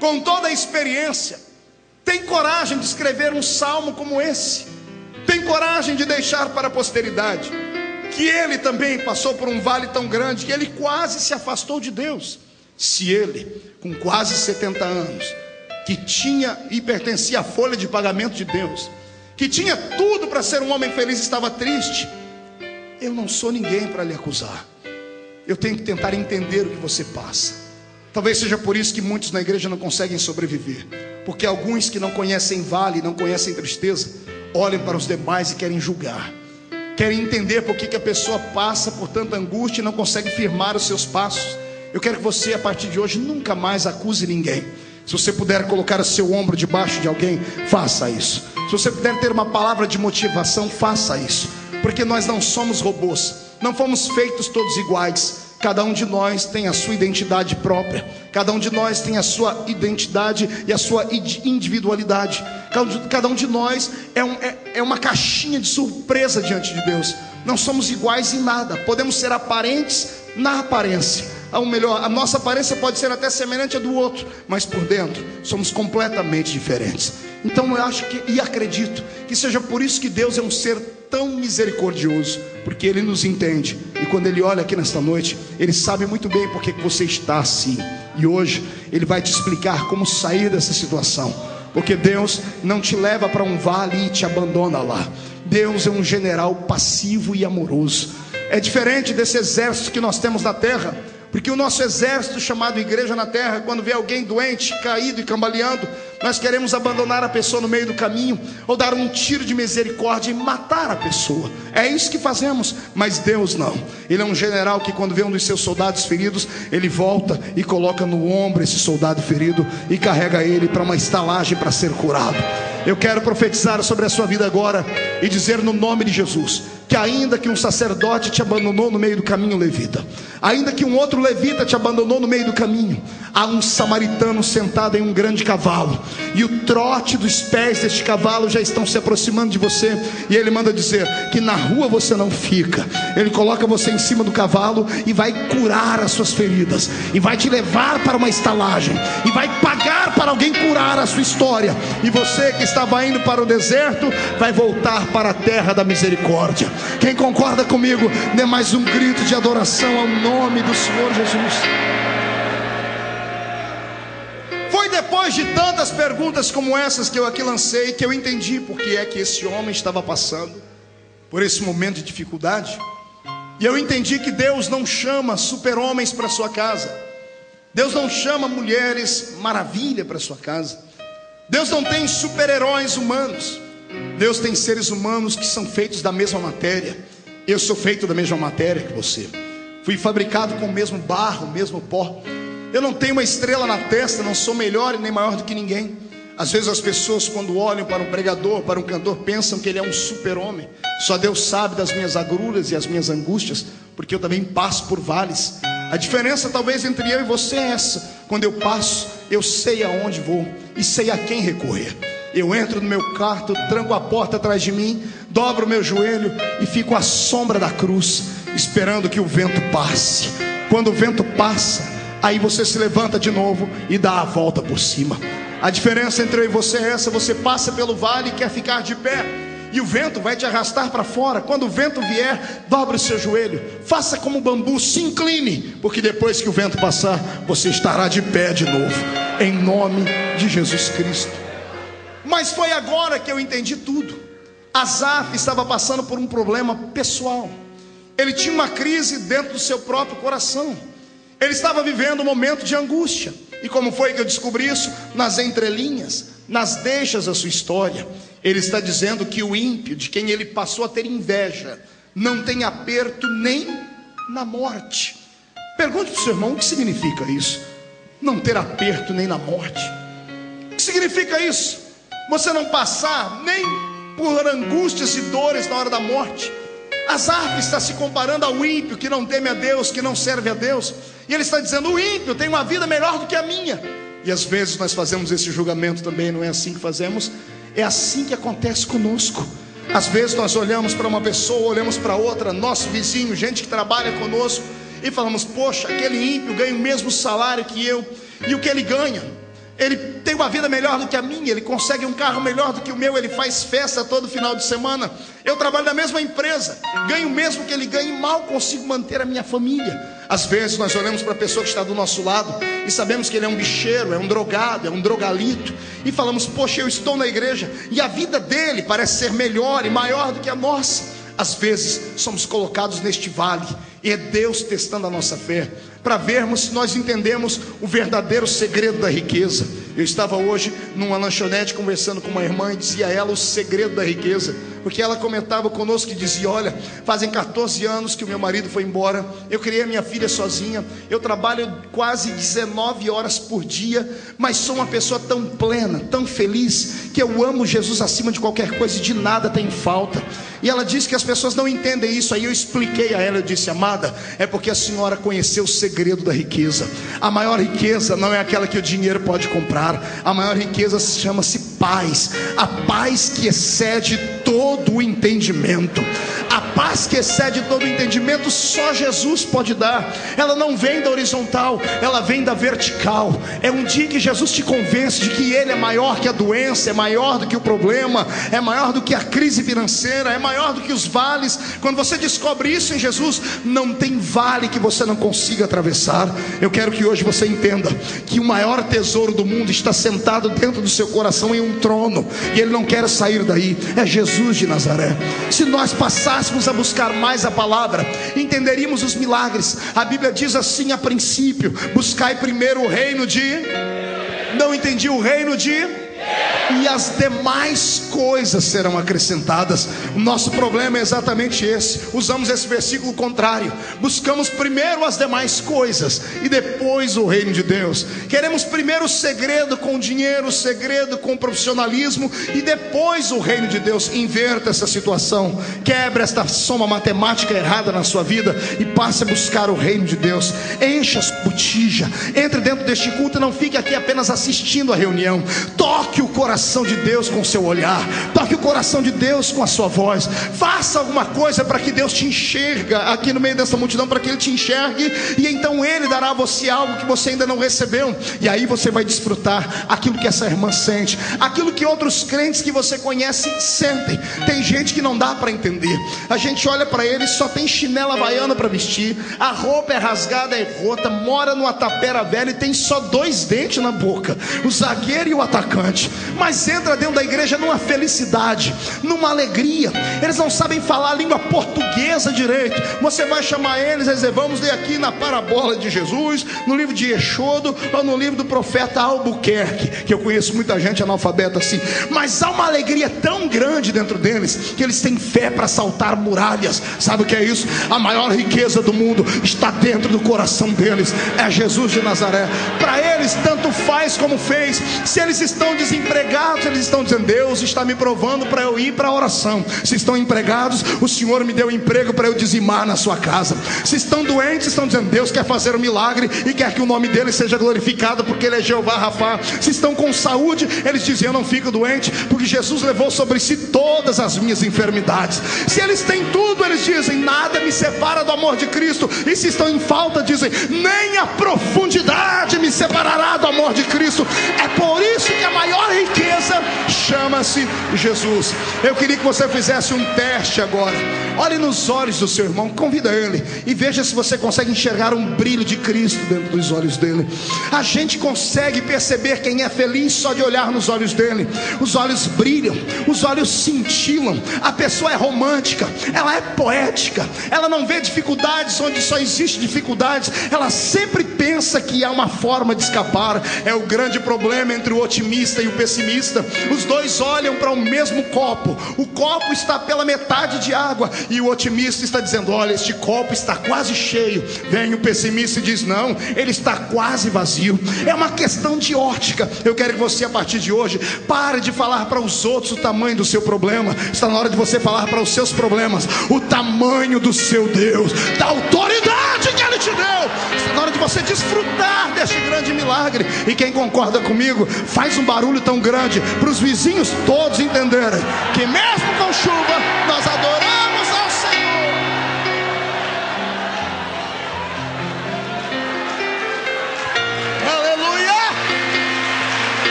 com toda a experiência, tem coragem de escrever um salmo como esse? Tem coragem de deixar para a posteridade que ele também passou por um vale tão grande que ele quase se afastou de Deus? Se ele, com quase 70 anos, que tinha e pertencia à folha de pagamento de Deus, que tinha tudo para ser um homem feliz, estava triste. Eu não sou ninguém para lhe acusar. Eu tenho que tentar entender o que você passa. Talvez seja por isso que muitos na igreja não conseguem sobreviver, porque alguns que não conhecem vale, não conhecem tristeza, olham para os demais e querem julgar. Querem entender por que, a pessoa passa por tanta angústia e não consegue firmar os seus passos. Eu quero que você, a partir de hoje, nunca mais acuse ninguém. Se você puder colocar o seu ombro debaixo de alguém, faça isso. Se você puder ter uma palavra de motivação, faça isso. Porque nós não somos robôs, não fomos feitos todos iguais. Cada um de nós tem a sua identidade própria. Cada um de nós tem a sua identidade e a sua individualidade. Cada um de nós é, um, é, é uma caixinha de surpresa diante de Deus. Não somos iguais em nada. Podemos ser aparentes na aparência ou melhor, a nossa aparência pode ser até semelhante à do outro, mas por dentro somos completamente diferentes. Então eu acho que e acredito que seja por isso que Deus é um ser tão misericordioso, porque Ele nos entende e quando Ele olha aqui nesta noite, Ele sabe muito bem porque que você está assim. E hoje Ele vai te explicar como sair dessa situação, porque Deus não te leva para um vale e te abandona lá. Deus é um general passivo e amoroso. É diferente desse exército que nós temos na terra porque o nosso exército, chamado Igreja na Terra, quando vê alguém doente, caído e cambaleando, nós queremos abandonar a pessoa no meio do caminho, ou dar um tiro de misericórdia e matar a pessoa. É isso que fazemos, mas Deus não. Ele é um general que, quando vê um dos seus soldados feridos, ele volta e coloca no ombro esse soldado ferido e carrega ele para uma estalagem para ser curado. Eu quero profetizar sobre a sua vida agora e dizer no nome de Jesus que ainda que um sacerdote te abandonou no meio do caminho levita, ainda que um outro levita te abandonou no meio do caminho, há um samaritano sentado em um grande cavalo, e o trote dos pés deste cavalo já estão se aproximando de você, e ele manda dizer que na rua você não fica. Ele coloca você em cima do cavalo e vai curar as suas feridas, e vai te levar para uma estalagem, e vai pagar para alguém curar a sua história. E você que estava indo para o deserto, vai voltar para a terra da misericórdia. Quem concorda comigo, dê mais um grito de adoração ao nome do Senhor Jesus. Foi depois de tantas perguntas como essas que eu aqui lancei que eu entendi porque é que esse homem estava passando por esse momento de dificuldade. E eu entendi que Deus não chama super-homens para sua casa. Deus não chama mulheres maravilha para sua casa. Deus não tem super-heróis humanos. Deus tem seres humanos que são feitos da mesma matéria. Eu sou feito da mesma matéria que você. Fui fabricado com o mesmo barro, o mesmo pó. Eu não tenho uma estrela na testa, não sou melhor e nem maior do que ninguém. Às vezes as pessoas, quando olham para um pregador, para um cantor, pensam que ele é um super-homem. Só Deus sabe das minhas agruras e as minhas angústias, porque eu também passo por vales. A diferença, talvez, entre eu e você é essa: quando eu passo, eu sei aonde vou e sei a quem recorrer. Eu entro no meu quarto, tranco a porta atrás de mim, dobro o meu joelho e fico à sombra da cruz, esperando que o vento passe. Quando o vento passa, aí você se levanta de novo e dá a volta por cima. A diferença entre eu e você é essa: você passa pelo vale e quer ficar de pé. E o vento vai te arrastar para fora. Quando o vento vier, dobre o seu joelho. Faça como o bambu, se incline. Porque depois que o vento passar, você estará de pé de novo. Em nome de Jesus Cristo. Mas foi agora que eu entendi tudo. Asaf estava passando por um problema pessoal. Ele tinha uma crise dentro do seu próprio coração. Ele estava vivendo um momento de angústia. E como foi que eu descobri isso? Nas entrelinhas, nas deixas da sua história. Ele está dizendo que o ímpio, de quem ele passou a ter inveja, não tem aperto nem na morte. Pergunte para o seu irmão o que significa isso. Não ter aperto nem na morte. O que significa isso? Você não passar nem por angústias e dores na hora da morte. Asaf está se comparando ao ímpio que não teme a Deus, que não serve a Deus. E ele está dizendo: o ímpio tem uma vida melhor do que a minha. E às vezes nós fazemos esse julgamento também, não é assim que fazemos? É assim que acontece conosco. Às vezes nós olhamos para uma pessoa, olhamos para outra, nosso vizinho, gente que trabalha conosco, e falamos: Poxa, aquele ímpio ganha o mesmo salário que eu, e o que ele ganha? Ele tem uma vida melhor do que a minha, ele consegue um carro melhor do que o meu, ele faz festa todo final de semana. Eu trabalho na mesma empresa, ganho o mesmo que ele ganha e mal consigo manter a minha família. Às vezes nós olhamos para a pessoa que está do nosso lado e sabemos que ele é um bicheiro, é um drogado, é um drogalito, e falamos: Poxa, eu estou na igreja e a vida dele parece ser melhor e maior do que a nossa. Às vezes somos colocados neste vale e é Deus testando a nossa fé para vermos se nós entendemos o verdadeiro segredo da riqueza. Eu estava hoje numa lanchonete conversando com uma irmã e dizia a ela o segredo da riqueza, porque ela comentava conosco e dizia: Olha, fazem 14 anos que o meu marido foi embora, eu criei a minha filha sozinha, eu trabalho quase 19 horas por dia, mas sou uma pessoa tão plena, tão feliz, que eu amo Jesus acima de qualquer coisa e de nada tenho falta. E ela disse que as pessoas não entendem isso. Aí eu expliquei a ela, eu disse, amada, é porque a senhora conheceu o segredo da riqueza. A maior riqueza não é aquela que o dinheiro pode comprar. A maior riqueza chama-se paz. A paz que excede todo o entendimento. A paz que excede todo o entendimento, só Jesus pode dar. Ela não vem da horizontal, ela vem da vertical. É um dia que Jesus te convence de que Ele é maior que a doença, é maior do que o problema, é maior do que a crise financeira, é maior do que os vales. Quando você descobre isso em Jesus, não tem vale que você não consiga atravessar. Eu quero que hoje você entenda que o maior tesouro do mundo está sentado dentro do seu coração em um trono, e Ele não quer sair daí. É Jesus de Nazaré. Se nós passássemos a buscar mais a palavra, entenderíamos os milagres. A Bíblia diz assim a princípio: buscai primeiro o reino de. Não entendi o reino de e as demais coisas serão acrescentadas. O nosso problema é exatamente esse. Usamos esse versículo contrário. Buscamos primeiro as demais coisas e depois o reino de Deus. Queremos primeiro o segredo com dinheiro, o segredo com profissionalismo e depois o reino de Deus. Inverta essa situação. Quebre esta soma matemática errada na sua vida e passe a buscar o reino de Deus. Encha as botija. Entre dentro deste culto e não fique aqui apenas assistindo a reunião. Toque o coração coração de Deus com o seu olhar, toque o coração de Deus com a sua voz, faça alguma coisa para que Deus te enxerga aqui no meio dessa multidão, para que Ele te enxergue, e então Ele dará a você algo que você ainda não recebeu, e aí você vai desfrutar aquilo que essa irmã sente, aquilo que outros crentes que você conhece sentem. Tem gente que não dá para entender, a gente olha para ele só tem chinela havaiana para vestir, a roupa é rasgada, é rota, mora numa tapera velha e tem só dois dentes na boca, o zagueiro e o atacante, mas mas entra dentro da igreja numa felicidade, numa alegria. Eles não sabem falar a língua portuguesa direito. Você vai chamar eles e dizer: Vamos ler aqui na parábola de Jesus, no livro de Exodo ou no livro do profeta Albuquerque, que eu conheço muita gente analfabeta assim. Mas há uma alegria tão grande dentro deles que eles têm fé para saltar muralhas. Sabe o que é isso? A maior riqueza do mundo está dentro do coração deles. É Jesus de Nazaré. Para eles, tanto faz como fez. Se eles estão empregados, eles estão dizendo: Deus está me provando para eu ir para a oração. Se estão empregados, o Senhor me deu emprego para eu dizimar na sua casa. Se estão doentes, estão dizendo: Deus quer fazer um milagre e quer que o nome dele seja glorificado, porque ele é Jeová Rafa. Se estão com saúde, eles dizem: Eu não fico doente, porque Jesus levou sobre si todas as minhas enfermidades. Se eles têm tudo, eles dizem: Nada me separa do amor de Cristo. E se estão em falta, dizem: Nem a profundidade me separará do amor de Cristo. É por isso que a maior chama-se Jesus. Eu queria que você fizesse um teste agora. Olhe nos olhos do seu irmão, convida ele e veja se você consegue enxergar um brilho de Cristo dentro dos olhos dele. A gente consegue perceber quem é feliz só de olhar nos olhos dele. Os olhos brilham, os olhos cintilam. A pessoa é romântica, ela é poética, ela não vê dificuldades onde só existe dificuldades. Ela sempre pensa que há uma forma de escapar. É o grande problema entre o otimista e o pessimista. Os dois olham para o mesmo copo. O copo está pela metade de água e o otimista está dizendo: "Olha, este copo está quase cheio". Vem o pessimista e diz: "Não, ele está quase vazio". É uma questão de ótica. Eu quero que você a partir de hoje pare de falar para os outros o tamanho do seu problema. Está na hora de você falar para os seus problemas o tamanho do seu Deus, da autoridade que ele te deu. Está na hora de você desfrutar deste grande milagre. E quem concorda comigo, faz um barulho tão grande para os vizinhos todos entenderem que mesmo com chuva nós adoramos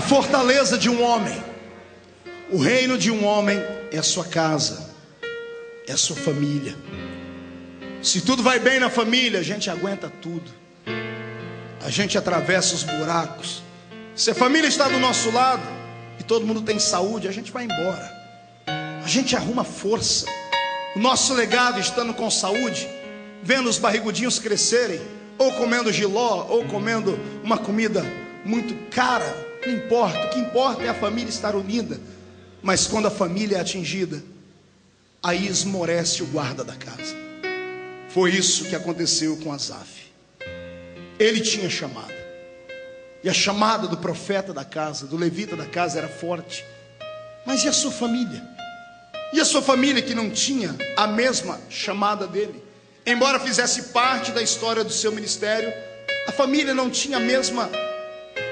A fortaleza de um homem, o reino de um homem é a sua casa, é a sua família. Se tudo vai bem na família, a gente aguenta tudo, a gente atravessa os buracos. Se a família está do nosso lado e todo mundo tem saúde, a gente vai embora, a gente arruma força. O nosso legado estando com saúde, vendo os barrigudinhos crescerem, ou comendo giló, ou comendo uma comida muito cara, não importa, o que importa é a família estar unida. Mas quando a família é atingida, aí esmorece o guarda da casa. Foi isso que aconteceu com Asaf. Ele tinha chamada. E a chamada do profeta da casa, do levita da casa era forte. Mas e a sua família? E a sua família que não tinha a mesma chamada dele? Embora fizesse parte da história do seu ministério, a família não tinha a mesma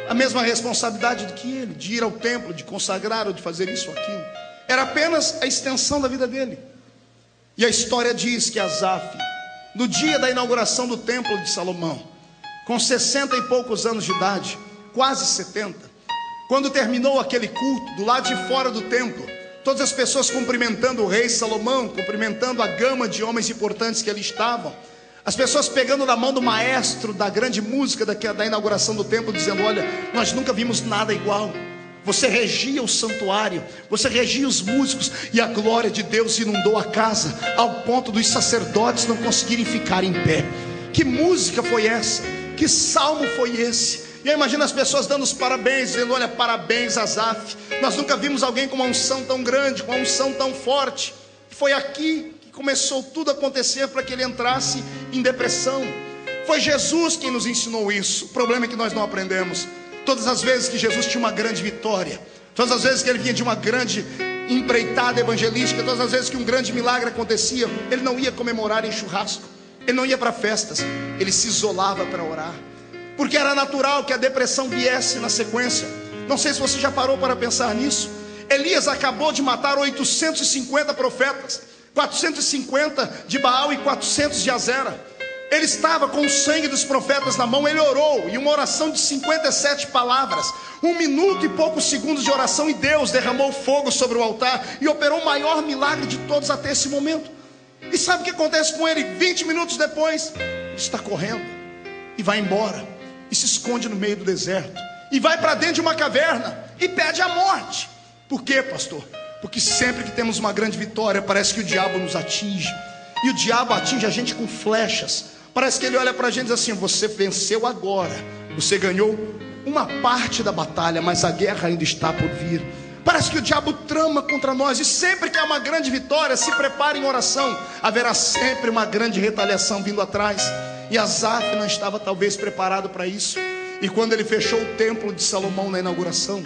a mesma responsabilidade do que ele, de ir ao templo, de consagrar ou de fazer isso ou aquilo. Era apenas a extensão da vida dele. E a história diz que Asaf, no dia da inauguração do templo de Salomão, com 60 e poucos anos de idade, quase 70, quando terminou aquele culto, do lado de fora do templo, todas as pessoas cumprimentando o rei Salomão, cumprimentando a gama de homens importantes que ali estavam, as pessoas pegando na mão do maestro da grande música da, inauguração do templo, dizendo: Olha, nós nunca vimos nada igual. Você regia o santuário, você regia os músicos, e a glória de Deus inundou a casa, ao ponto dos sacerdotes não conseguirem ficar em pé. Que música foi essa? Que salmo foi esse? E aí imagina as pessoas dando os parabéns, dizendo: Olha, parabéns, Azaf. Nós nunca vimos alguém com uma unção tão grande, com uma unção tão forte. Foi aqui começou tudo a acontecer para que ele entrasse em depressão. Foi Jesus quem nos ensinou isso. O problema é que nós não aprendemos. Todas as vezes que Jesus tinha uma grande vitória, todas as vezes que ele vinha de uma grande empreitada evangelística, todas as vezes que um grande milagre acontecia, ele não ia comemorar em churrasco, ele não ia para festas, ele se isolava para orar, porque era natural que a depressão viesse na sequência. Não sei se você já parou para pensar nisso. Elias acabou de matar 850 profetas. 450 de Baal e 400 de Azera. Ele estava com o sangue dos profetas na mão, ele orou, e uma oração de 57 palavras, um minuto e poucos segundos de oração, e Deus derramou fogo sobre o altar e operou o maior milagre de todos até esse momento. E sabe o que acontece com ele? 20 minutos depois, ele está correndo e vai embora, e se esconde no meio do deserto, e vai para dentro de uma caverna e pede a morte. Por quê, pastor? Porque sempre que temos uma grande vitória, parece que o diabo nos atinge. E o diabo atinge a gente com flechas. Parece que ele olha para a gente e diz assim: Você venceu agora. Você ganhou uma parte da batalha, mas a guerra ainda está por vir. Parece que o diabo trama contra nós. E sempre que há uma grande vitória, se prepare em oração. Haverá sempre uma grande retaliação vindo atrás. E Asaf não estava talvez preparado para isso. E quando ele fechou o templo de Salomão na inauguração,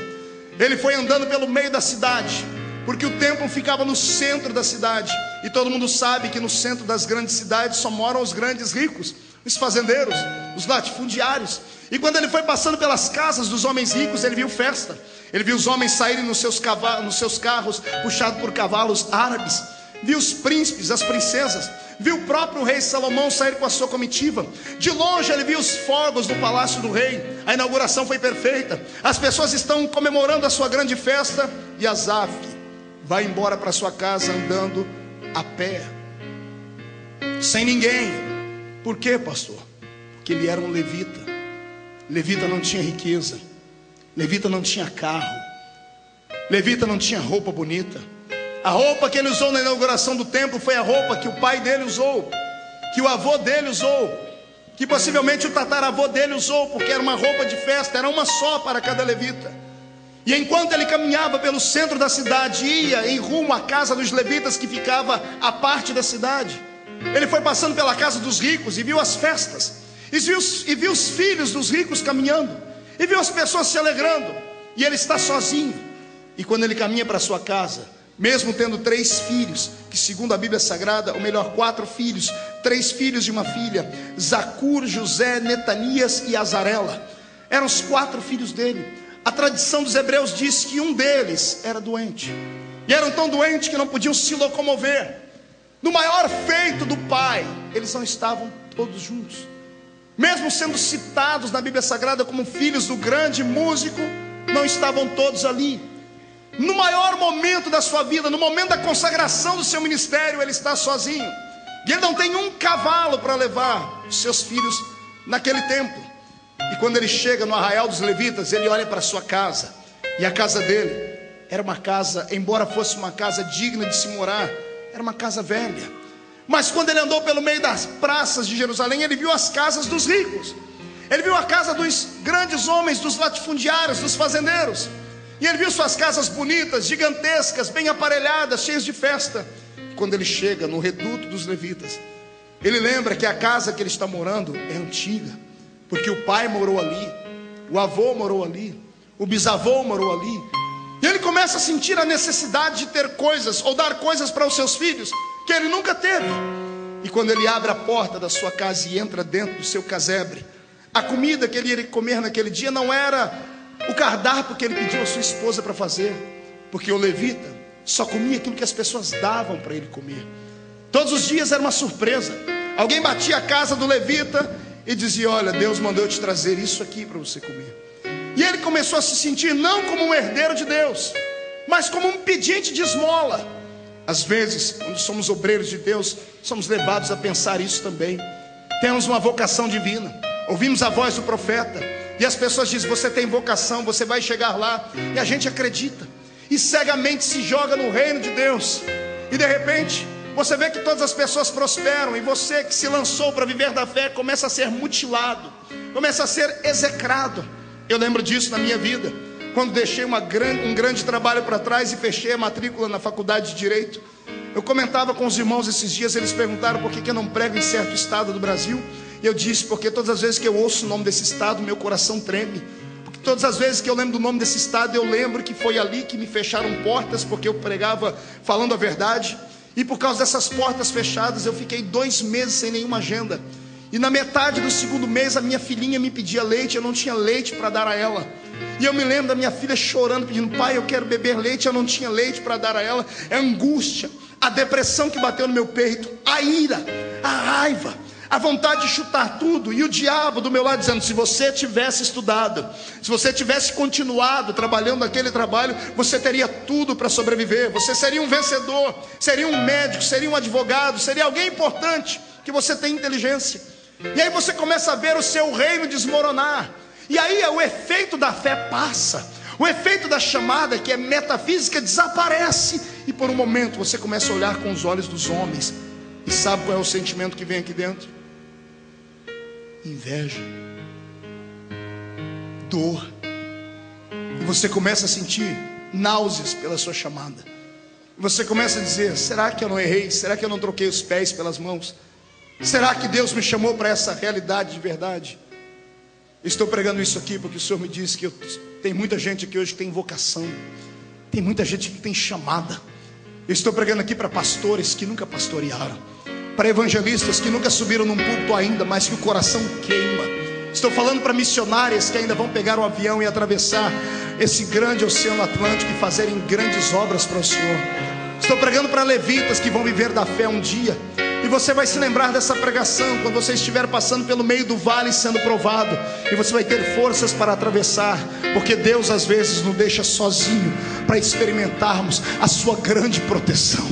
ele foi andando pelo meio da cidade porque o templo ficava no centro da cidade, e todo mundo sabe que no centro das grandes cidades só moram os grandes ricos, os fazendeiros, os latifundiários. E quando ele foi passando pelas casas dos homens ricos, ele viu festa. Ele viu os homens saírem nos seus, cavalos, nos seus carros, puxados por cavalos árabes. Viu os príncipes, as princesas. Viu o próprio rei Salomão sair com a sua comitiva. De longe ele viu os fogos do palácio do rei. A inauguração foi perfeita. As pessoas estão comemorando a sua grande festa. E Asaf vai embora para sua casa andando a pé, sem ninguém. Por quê, pastor? Porque ele era um levita. Levita não tinha riqueza. Levita não tinha carro. Levita não tinha roupa bonita. A roupa que ele usou na inauguração do templo foi a roupa que o pai dele usou, que o avô dele usou, que possivelmente o tataravô dele usou, porque era uma roupa de festa, era uma só para cada levita. E enquanto ele caminhava pelo centro da cidade, ia em rumo à casa dos levitas que ficava à parte da cidade. Ele foi passando pela casa dos ricos e viu as festas, e viu, e viu os filhos dos ricos caminhando, e viu as pessoas se alegrando, e ele está sozinho. E quando ele caminha para sua casa, mesmo tendo três filhos, que segundo a Bíblia Sagrada, ou melhor, quatro filhos, três filhos e uma filha, Zacur, José, Netanias e Azarela, eram os quatro filhos dele. A tradição dos hebreus diz que um deles era doente. E eram tão doentes que não podiam se locomover. No maior feito do pai, eles não estavam todos juntos. Mesmo sendo citados na Bíblia Sagrada como filhos do grande músico, não estavam todos ali. No maior momento da sua vida, no momento da consagração do seu ministério, ele está sozinho. E ele não tem um cavalo para levar seus filhos naquele tempo. E quando ele chega no arraial dos levitas, ele olha para sua casa. E a casa dele era uma casa, embora fosse uma casa digna de se morar, era uma casa velha. Mas quando ele andou pelo meio das praças de Jerusalém, ele viu as casas dos ricos. Ele viu a casa dos grandes homens, dos latifundiários, dos fazendeiros. E ele viu suas casas bonitas, gigantescas, bem aparelhadas, cheias de festa. Quando ele chega no reduto dos levitas, ele lembra que a casa que ele está morando é antiga porque o pai morou ali, o avô morou ali, o bisavô morou ali. E ele começa a sentir a necessidade de ter coisas ou dar coisas para os seus filhos que ele nunca teve. E quando ele abre a porta da sua casa e entra dentro do seu casebre, a comida que ele iria comer naquele dia não era o cardápio que ele pediu à sua esposa para fazer, porque o levita só comia aquilo que as pessoas davam para ele comer. Todos os dias era uma surpresa. Alguém batia a casa do levita e dizia: Olha, Deus mandou eu te trazer isso aqui para você comer. E ele começou a se sentir não como um herdeiro de Deus, mas como um pedinte de esmola. Às vezes, quando somos obreiros de Deus, somos levados a pensar isso também. Temos uma vocação divina, ouvimos a voz do profeta, e as pessoas dizem: Você tem vocação, você vai chegar lá, e a gente acredita, e cegamente se joga no reino de Deus, e de repente você vê que todas as pessoas prosperam e você que se lançou para viver da fé começa a ser mutilado, começa a ser execrado. Eu lembro disso na minha vida, quando deixei um grande trabalho para trás e fechei a matrícula na faculdade de Direito. Eu comentava com os irmãos esses dias, eles perguntaram por que, que eu não prego em certo estado do Brasil. E eu disse, porque todas as vezes que eu ouço o nome desse estado, meu coração treme. Porque todas as vezes que eu lembro do nome desse estado, eu lembro que foi ali que me fecharam portas, porque eu pregava falando a verdade. E por causa dessas portas fechadas, eu fiquei dois meses sem nenhuma agenda. E na metade do segundo mês, a minha filhinha me pedia leite, eu não tinha leite para dar a ela. E eu me lembro da minha filha chorando, pedindo: Pai, eu quero beber leite, eu não tinha leite para dar a ela. É angústia, a depressão que bateu no meu peito, a ira, a raiva a vontade de chutar tudo, e o diabo do meu lado dizendo: se você tivesse estudado, se você tivesse continuado trabalhando naquele trabalho, você teria tudo para sobreviver, você seria um vencedor, seria um médico, seria um advogado, seria alguém importante, que você tem inteligência. E aí você começa a ver o seu reino desmoronar, e aí o efeito da fé passa. O efeito da chamada, que é metafísica, desaparece, e por um momento você começa a olhar com os olhos dos homens. E sabe qual é o sentimento que vem aqui dentro? Inveja, dor. E você começa a sentir náuseas pela sua chamada. Você começa a dizer: será que eu não errei? Será que eu não troquei os pés pelas mãos? Será que Deus me chamou para essa realidade de verdade? Estou pregando isso aqui porque o Senhor me disse que eu, tem muita gente aqui hoje que tem vocação, tem muita gente que tem chamada. Estou pregando aqui para pastores que nunca pastorearam para evangelistas que nunca subiram num púlpito ainda, mas que o coração queima. Estou falando para missionárias que ainda vão pegar o avião e atravessar esse grande oceano Atlântico e fazerem grandes obras para o Senhor. Estou pregando para levitas que vão viver da fé um dia. E você vai se lembrar dessa pregação quando você estiver passando pelo meio do vale sendo provado. E você vai ter forças para atravessar. Porque Deus às vezes nos deixa sozinho para experimentarmos a sua grande proteção.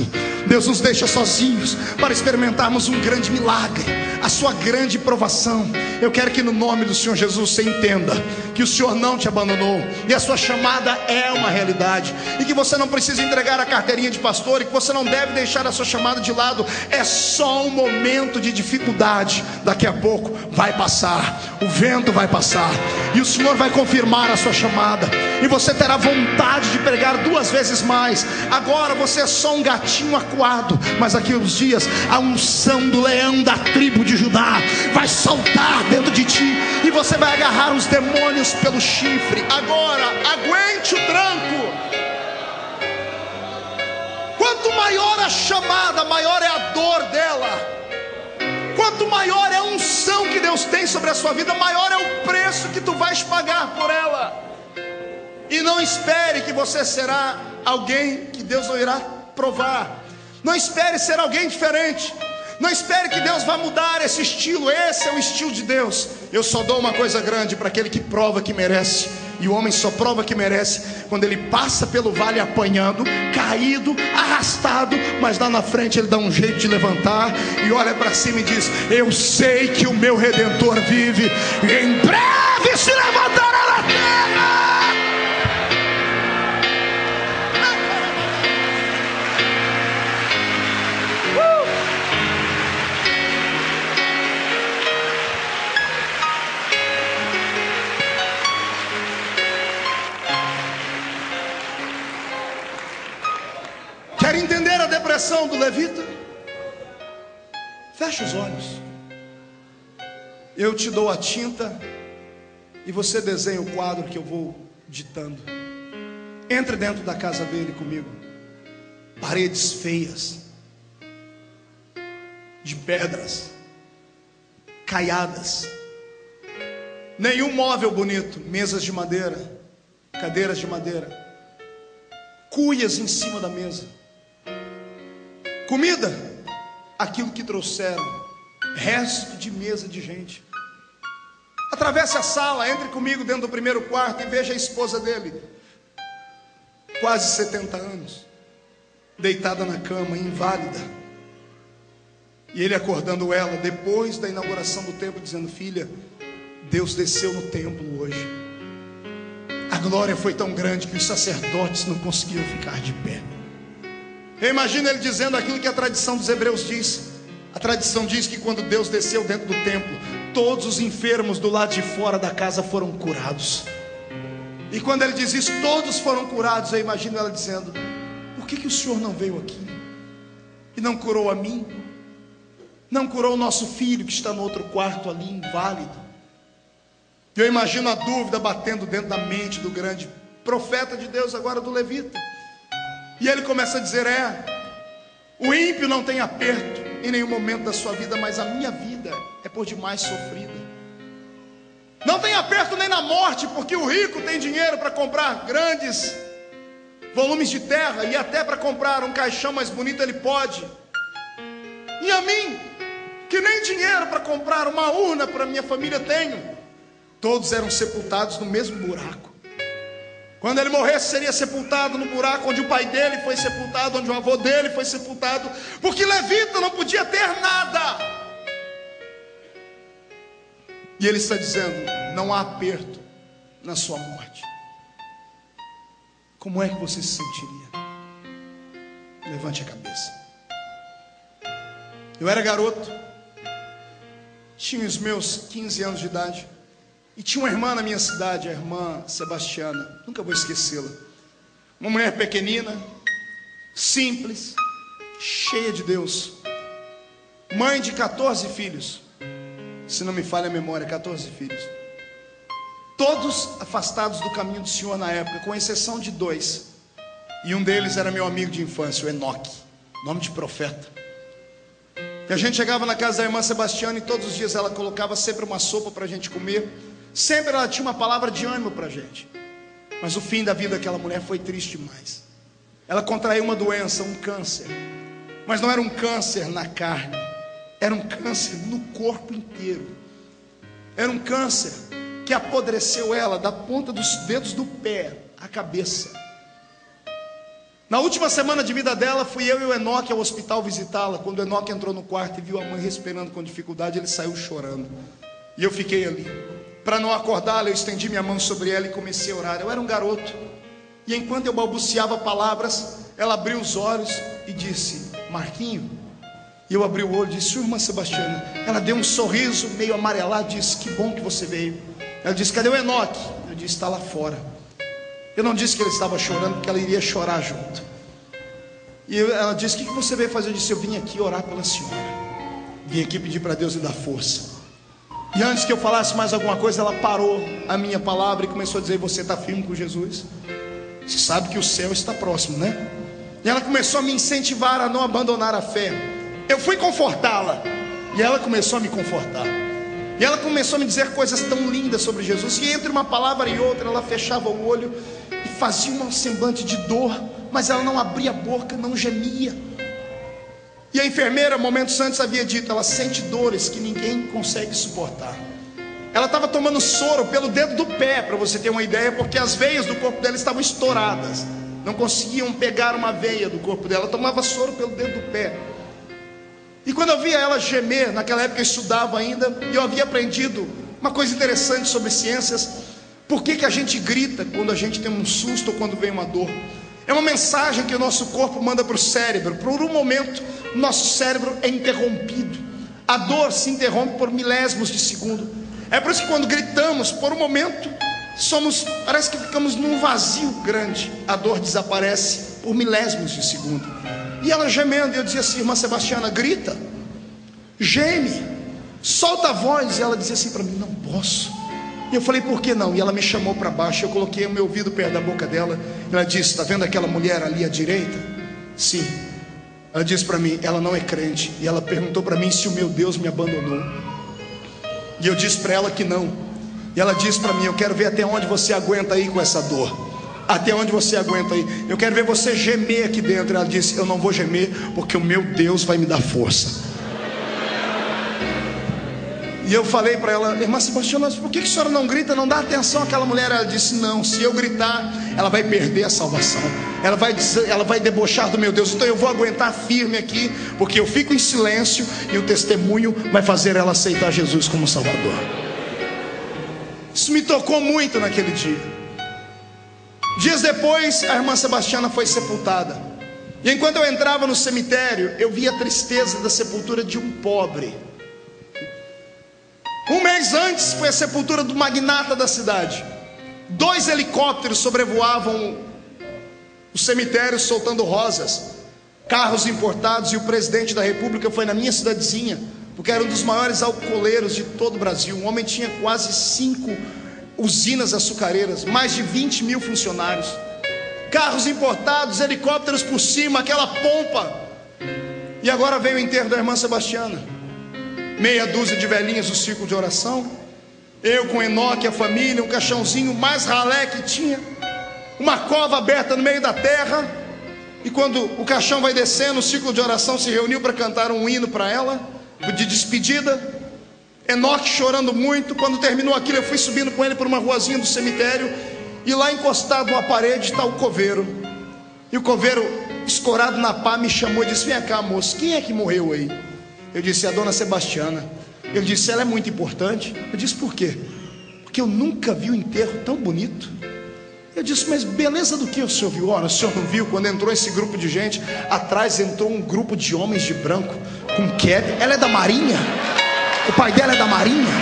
Deus nos deixa sozinhos para experimentarmos um grande milagre, a sua grande provação. Eu quero que no nome do Senhor Jesus você entenda que o Senhor não te abandonou e a sua chamada é uma realidade e que você não precisa entregar a carteirinha de pastor e que você não deve deixar a sua chamada de lado. É só um momento de dificuldade. Daqui a pouco vai passar, o vento vai passar e o Senhor vai confirmar a sua chamada e você terá vontade de pregar duas vezes mais. Agora você é só um gatinho acuado, mas aqui uns dias a unção do leão da tribo de Judá vai saltar dentro de ti e você vai agarrar os demônios pelo chifre. Agora, aguente o tranco. Quanto maior a chamada, maior é a dor dela. Quanto maior é a unção que Deus tem sobre a sua vida, maior é o preço que tu vais pagar por ela. E não espere que você será alguém que Deus não irá provar. Não espere ser alguém diferente. Não espere que Deus vá mudar esse estilo. Esse é o estilo de Deus. Eu só dou uma coisa grande para aquele que prova que merece. E o homem só prova que merece quando ele passa pelo vale apanhando, caído, arrastado, mas lá na frente ele dá um jeito de levantar e olha para cima e diz: Eu sei que o meu redentor vive, em breve se levantará A depressão do levita? Feche os olhos. Eu te dou a tinta e você desenha o quadro que eu vou ditando. Entre dentro da casa dele comigo. Paredes feias, de pedras, caiadas. Nenhum móvel bonito, mesas de madeira, cadeiras de madeira, cuias em cima da mesa. Comida, aquilo que trouxeram, resto de mesa de gente. Atravesse a sala, entre comigo dentro do primeiro quarto e veja a esposa dele, quase 70 anos, deitada na cama, inválida. E ele acordando ela depois da inauguração do templo, dizendo: Filha, Deus desceu no templo hoje. A glória foi tão grande que os sacerdotes não conseguiam ficar de pé. Eu imagino ele dizendo aquilo que a tradição dos hebreus diz. A tradição diz que quando Deus desceu dentro do templo, todos os enfermos do lado de fora da casa foram curados. E quando ele diz isso, todos foram curados. Eu imagino ela dizendo: Por que, que o Senhor não veio aqui? E não curou a mim? Não curou o nosso filho que está no outro quarto ali, inválido? Eu imagino a dúvida batendo dentro da mente do grande profeta de Deus, agora do levita. E ele começa a dizer: É, o ímpio não tem aperto em nenhum momento da sua vida, mas a minha vida é por demais sofrida. Não tem aperto nem na morte, porque o rico tem dinheiro para comprar grandes volumes de terra e até para comprar um caixão mais bonito ele pode. E a mim, que nem dinheiro para comprar uma urna para minha família tenho, todos eram sepultados no mesmo buraco. Quando ele morresse, seria sepultado no buraco onde o pai dele foi sepultado, onde o avô dele foi sepultado, porque levita não podia ter nada. E ele está dizendo: não há aperto na sua morte. Como é que você se sentiria? Levante a cabeça. Eu era garoto, tinha os meus 15 anos de idade. E tinha uma irmã na minha cidade, a irmã Sebastiana, nunca vou esquecê-la. Uma mulher pequenina, simples, cheia de Deus. Mãe de 14 filhos. Se não me falha a memória, 14 filhos. Todos afastados do caminho do Senhor na época, com exceção de dois. E um deles era meu amigo de infância, o Enoque, nome de profeta. E a gente chegava na casa da irmã Sebastiana e todos os dias ela colocava sempre uma sopa para a gente comer. Sempre ela tinha uma palavra de ânimo para a gente. Mas o fim da vida daquela mulher foi triste demais. Ela contraiu uma doença, um câncer. Mas não era um câncer na carne, era um câncer no corpo inteiro. Era um câncer que apodreceu ela da ponta dos dedos do pé à cabeça. Na última semana de vida dela, fui eu e o Enoque ao hospital visitá-la. Quando o Enoque entrou no quarto e viu a mãe respirando com dificuldade, ele saiu chorando. E eu fiquei ali. Para não acordá-la, eu estendi minha mão sobre ela e comecei a orar. Eu era um garoto. E enquanto eu balbuciava palavras, ela abriu os olhos e disse: Marquinho. E eu abri o olho e disse: Irmã Sebastiana. Ela deu um sorriso meio amarelado e disse: Que bom que você veio. Ela disse: Cadê o Enoque? Eu disse: Está lá fora. Eu não disse que ele estava chorando, porque ela iria chorar junto. E ela disse: O que você veio fazer? Eu disse: Eu vim aqui orar pela senhora. Vim aqui pedir para Deus lhe dar força. E antes que eu falasse mais alguma coisa, ela parou a minha palavra e começou a dizer: Você está firme com Jesus? Você sabe que o céu está próximo, né? E ela começou a me incentivar a não abandonar a fé. Eu fui confortá-la. E ela começou a me confortar. E ela começou a me dizer coisas tão lindas sobre Jesus. E entre uma palavra e outra, ela fechava o olho e fazia um semblante de dor. Mas ela não abria a boca, não gemia. E a enfermeira, momentos antes, havia dito: ela sente dores que ninguém consegue suportar. Ela estava tomando soro pelo dedo do pé, para você ter uma ideia, porque as veias do corpo dela estavam estouradas. Não conseguiam pegar uma veia do corpo dela. Ela tomava soro pelo dedo do pé. E quando eu via ela gemer, naquela época eu estudava ainda, e eu havia aprendido uma coisa interessante sobre ciências. Por que, que a gente grita quando a gente tem um susto ou quando vem uma dor? É uma mensagem que o nosso corpo manda para o cérebro. Por um momento, nosso cérebro é interrompido. A dor se interrompe por milésimos de segundo. É por isso que quando gritamos, por um momento, somos, parece que ficamos num vazio grande. A dor desaparece por milésimos de segundo. E ela gemendo, eu dizia assim, irmã Sebastiana, grita, geme, solta a voz. E ela dizia assim para mim: Não posso. E eu falei: Por que não? E ela me chamou para baixo. Eu coloquei o meu ouvido perto da boca dela. Ela disse: Está vendo aquela mulher ali à direita? Sim. Ela disse para mim: Ela não é crente. E ela perguntou para mim se o meu Deus me abandonou. E eu disse para ela que não. E ela disse para mim: Eu quero ver até onde você aguenta aí com essa dor. Até onde você aguenta aí. Eu quero ver você gemer aqui dentro. Ela disse: Eu não vou gemer, porque o meu Deus vai me dar força. E eu falei para ela, irmã Sebastiana, por que, a senhora não grita, não dá atenção àquela mulher? Ela disse: Não, se eu gritar, ela vai perder a salvação, ela vai, dizer, ela vai debochar do meu Deus. Então eu vou aguentar firme aqui, porque eu fico em silêncio e o testemunho vai fazer ela aceitar Jesus como Salvador. Isso me tocou muito naquele dia. Dias depois, a irmã Sebastiana foi sepultada. E enquanto eu entrava no cemitério, eu via a tristeza da sepultura de um pobre. Um mês antes foi a sepultura do magnata da cidade. Dois helicópteros sobrevoavam o cemitério soltando rosas, carros importados, e o presidente da república foi na minha cidadezinha, porque era um dos maiores alcooleiros de todo o Brasil. Um homem tinha quase cinco usinas açucareiras, mais de 20 mil funcionários, carros importados, helicópteros por cima, aquela pompa. E agora veio o enterro da irmã Sebastiana meia dúzia de velhinhas do círculo de oração, eu com Enoque, a família, um caixãozinho mais ralé que tinha, uma cova aberta no meio da terra, e quando o caixão vai descendo, o círculo de oração se reuniu para cantar um hino para ela, de despedida. Enoque chorando muito. Quando terminou aquilo, eu fui subindo com ele por uma ruazinha do cemitério, e lá encostado numa parede está o coveiro. E o coveiro, escorado na pá, me chamou e disse: Vem cá, moço, quem é que morreu aí? Eu disse, a dona Sebastiana. Ele disse, ela é muito importante. Eu disse, por quê? Porque eu nunca vi um enterro tão bonito. Eu disse, mas beleza do que o senhor viu? Ora, o senhor não viu quando entrou esse grupo de gente? Atrás entrou um grupo de homens de branco com cap. Ela é da Marinha. O pai dela é da Marinha.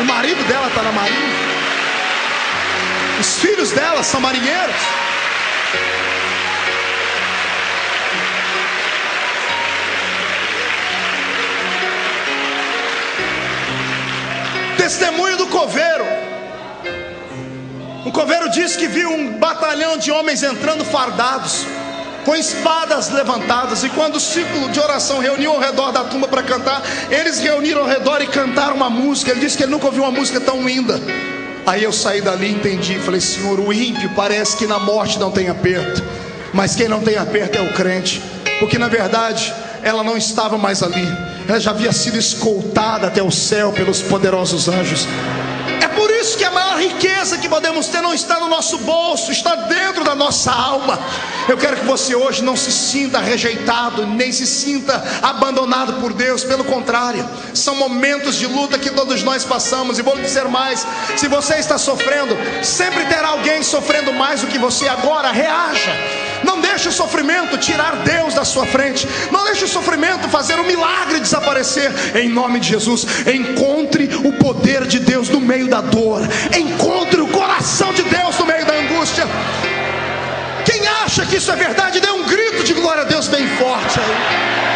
O marido dela está na Marinha. Os filhos dela são marinheiros. Testemunho do coveiro. O coveiro disse que viu um batalhão de homens entrando fardados, com espadas levantadas, e quando o círculo de oração reuniu ao redor da tumba para cantar, eles reuniram ao redor e cantaram uma música. Ele disse que ele nunca ouviu uma música tão linda. Aí eu saí dali e entendi, falei: Senhor, o ímpio parece que na morte não tem aperto, mas quem não tem aperto é o crente, porque na verdade ela não estava mais ali ela já havia sido escoltada até o céu pelos poderosos anjos. É por isso que a maior riqueza que podemos ter não está no nosso bolso, está dentro da nossa alma. Eu quero que você hoje não se sinta rejeitado, nem se sinta abandonado por Deus, pelo contrário, são momentos de luta que todos nós passamos, e vou lhe dizer mais: se você está sofrendo, sempre terá alguém sofrendo mais do que você, agora reaja. Não deixe o sofrimento tirar Deus da sua frente. Não deixe o sofrimento fazer o milagre desaparecer. Em nome de Jesus, encontre o poder de Deus no meio da dor. Encontre o coração de Deus no meio da angústia. Quem acha que isso é verdade, dê um grito de glória a Deus bem forte aí.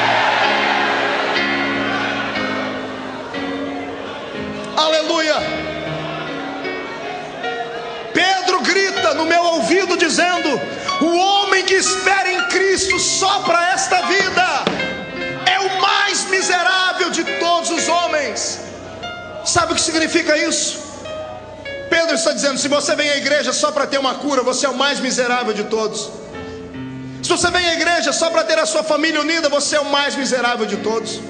Aleluia. Pedro grita no meu ouvido dizendo: o homem que espera em Cristo só para esta vida é o mais miserável de todos os homens. Sabe o que significa isso? Pedro está dizendo: se você vem à igreja só para ter uma cura, você é o mais miserável de todos. Se você vem à igreja só para ter a sua família unida, você é o mais miserável de todos.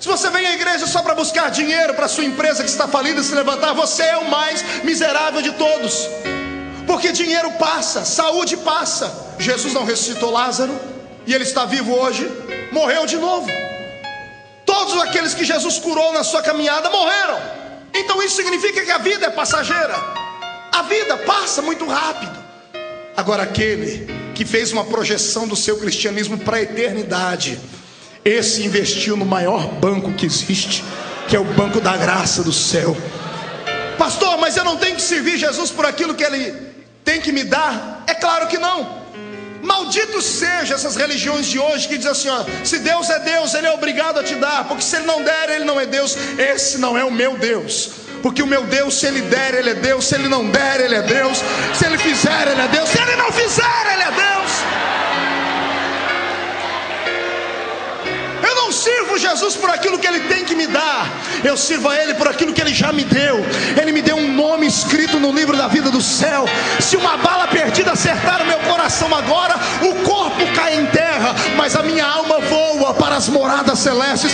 Se você vem à igreja só para buscar dinheiro para sua empresa que está falida se levantar, você é o mais miserável de todos porque dinheiro passa, saúde passa. Jesus não ressuscitou Lázaro e ele está vivo hoje, morreu de novo. Todos aqueles que Jesus curou na sua caminhada morreram. Então isso significa que a vida é passageira. A vida passa muito rápido. Agora aquele que fez uma projeção do seu cristianismo para a eternidade, esse investiu no maior banco que existe, que é o banco da graça do céu. Pastor, mas eu não tenho que servir Jesus por aquilo que ele tem que me dar? É claro que não. Malditos sejam essas religiões de hoje que dizem assim: ó, se Deus é Deus, Ele é obrigado a te dar, porque se Ele não der, Ele não é Deus. Esse não é o meu Deus, porque o meu Deus, se Ele der, Ele é Deus, se Ele não der, Ele é Deus, se Ele fizer, Ele é Deus, se Ele não fizer, Ele é Deus. Não sirvo Jesus por aquilo que Ele tem que me dar, eu sirvo a Ele por aquilo que Ele já me deu. Ele me deu um nome escrito no livro da vida do céu. Se uma bala perdida acertar o meu coração agora, o corpo cai em terra, mas a minha alma voa para as moradas celestes.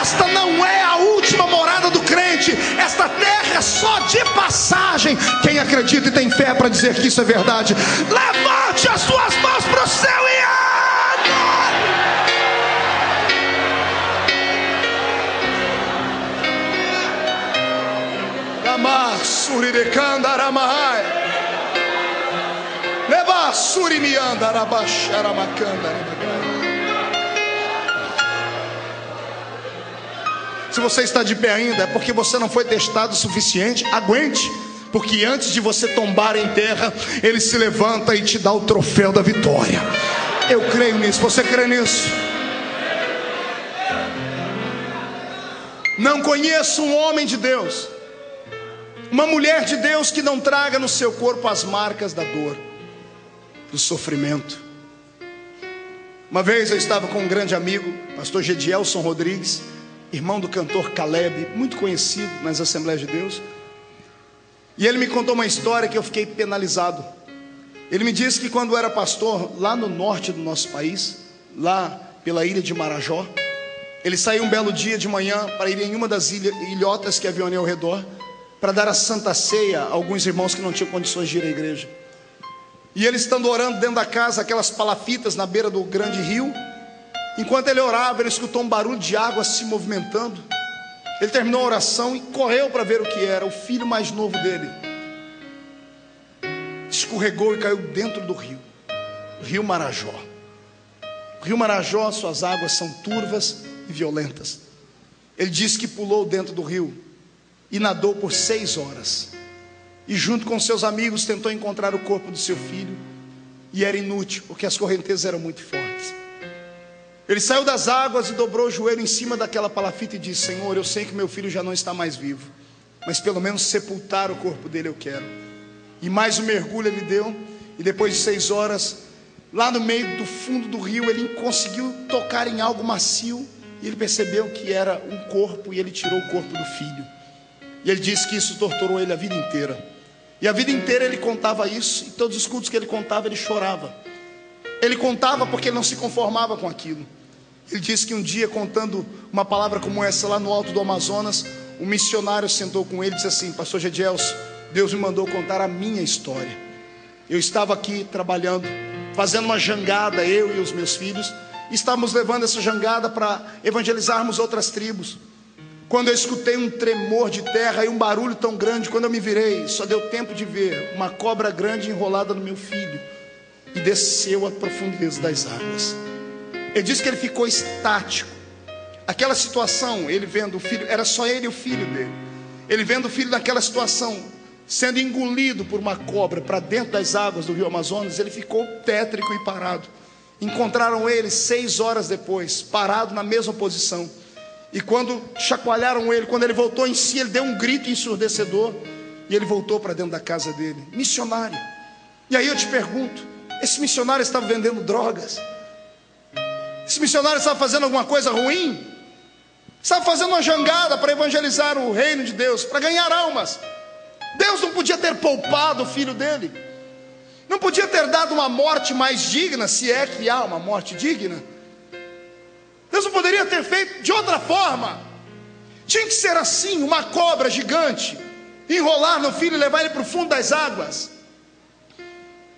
Esta não é a última morada do crente, esta terra é só de passagem. Quem acredita e tem fé para dizer que isso é verdade, levante as suas mãos para o céu Se você está de pé ainda, é porque você não foi testado o suficiente. Aguente, porque antes de você tombar em terra, Ele se levanta e te dá o troféu da vitória. Eu creio nisso. Você crê nisso? Não conheço um homem de Deus uma mulher de Deus que não traga no seu corpo as marcas da dor, do sofrimento. Uma vez eu estava com um grande amigo, pastor Gedielson Rodrigues, irmão do cantor Caleb, muito conhecido nas Assembleias de Deus. E ele me contou uma história que eu fiquei penalizado. Ele me disse que quando era pastor lá no norte do nosso país, lá pela ilha de Marajó, ele saiu um belo dia de manhã para ir em uma das ilhotas que haviam ao redor para dar a santa ceia a alguns irmãos que não tinham condições de ir à igreja. E ele estando orando dentro da casa, aquelas palafitas na beira do grande rio, enquanto ele orava, ele escutou um barulho de água se movimentando. Ele terminou a oração e correu para ver o que era. O filho mais novo dele escorregou e caiu dentro do rio, Rio Marajó. O Rio Marajó, suas águas são turvas e violentas. Ele disse que pulou dentro do rio e nadou por seis horas. E junto com seus amigos tentou encontrar o corpo do seu filho. E era inútil, porque as correntezas eram muito fortes. Ele saiu das águas e dobrou o joelho em cima daquela palafita e disse: Senhor, eu sei que meu filho já não está mais vivo, mas pelo menos sepultar o corpo dele eu quero. E mais um mergulho ele deu, e depois de seis horas, lá no meio do fundo do rio, ele conseguiu tocar em algo macio, e ele percebeu que era um corpo, e ele tirou o corpo do filho. E ele disse que isso torturou ele a vida inteira. E a vida inteira ele contava isso, e todos os cultos que ele contava, ele chorava. Ele contava porque ele não se conformava com aquilo. Ele disse que um dia, contando uma palavra como essa lá no alto do Amazonas, um missionário sentou com ele e disse assim: Pastor Gedielso, Deus me mandou contar a minha história. Eu estava aqui trabalhando, fazendo uma jangada, eu e os meus filhos, e estávamos levando essa jangada para evangelizarmos outras tribos. Quando eu escutei um tremor de terra e um barulho tão grande, quando eu me virei, só deu tempo de ver uma cobra grande enrolada no meu filho e desceu à profundeza das águas. Ele disse que ele ficou estático. Aquela situação, ele vendo o filho, era só ele e o filho dele. Ele vendo o filho naquela situação, sendo engolido por uma cobra para dentro das águas do rio Amazonas, ele ficou tétrico e parado. Encontraram ele seis horas depois, parado na mesma posição. E quando chacoalharam ele, quando ele voltou em si, ele deu um grito ensurdecedor. E ele voltou para dentro da casa dele, missionário. E aí eu te pergunto: esse missionário estava vendendo drogas? Esse missionário estava fazendo alguma coisa ruim? Estava fazendo uma jangada para evangelizar o reino de Deus, para ganhar almas. Deus não podia ter poupado o filho dele, não podia ter dado uma morte mais digna, se é que há uma morte digna. Deus não poderia ter feito de outra forma. Tinha que ser assim: uma cobra gigante, enrolar no filho e levar ele para o fundo das águas.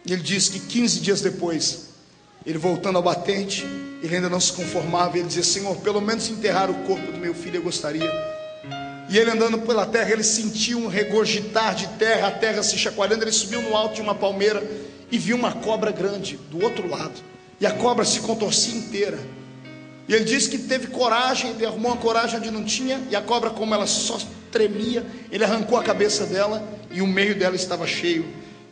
E ele diz que 15 dias depois, ele voltando ao batente, ele ainda não se conformava. Ele dizia: Senhor, pelo menos enterrar o corpo do meu filho eu gostaria. E ele andando pela terra, ele sentiu um regurgitar de terra, a terra se chacoalhando. Ele subiu no alto de uma palmeira e viu uma cobra grande do outro lado. E a cobra se contorcia inteira. E ele disse que teve coragem, ele arrumou uma coragem onde não tinha. E a cobra, como ela só tremia, ele arrancou a cabeça dela e o meio dela estava cheio.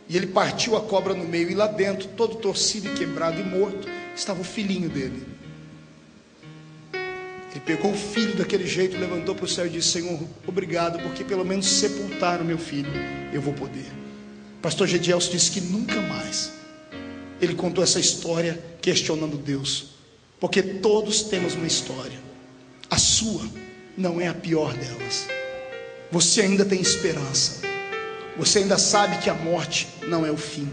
E ele partiu a cobra no meio. E lá dentro, todo torcido e quebrado e morto, estava o filhinho dele. Ele pegou o filho daquele jeito, levantou para o céu e disse: Senhor, obrigado, porque pelo menos sepultar o meu filho eu vou poder. Pastor Gedielso disse que nunca mais ele contou essa história questionando Deus, porque todos temos uma história, a sua não é a pior delas. Você ainda tem esperança, você ainda sabe que a morte não é o fim.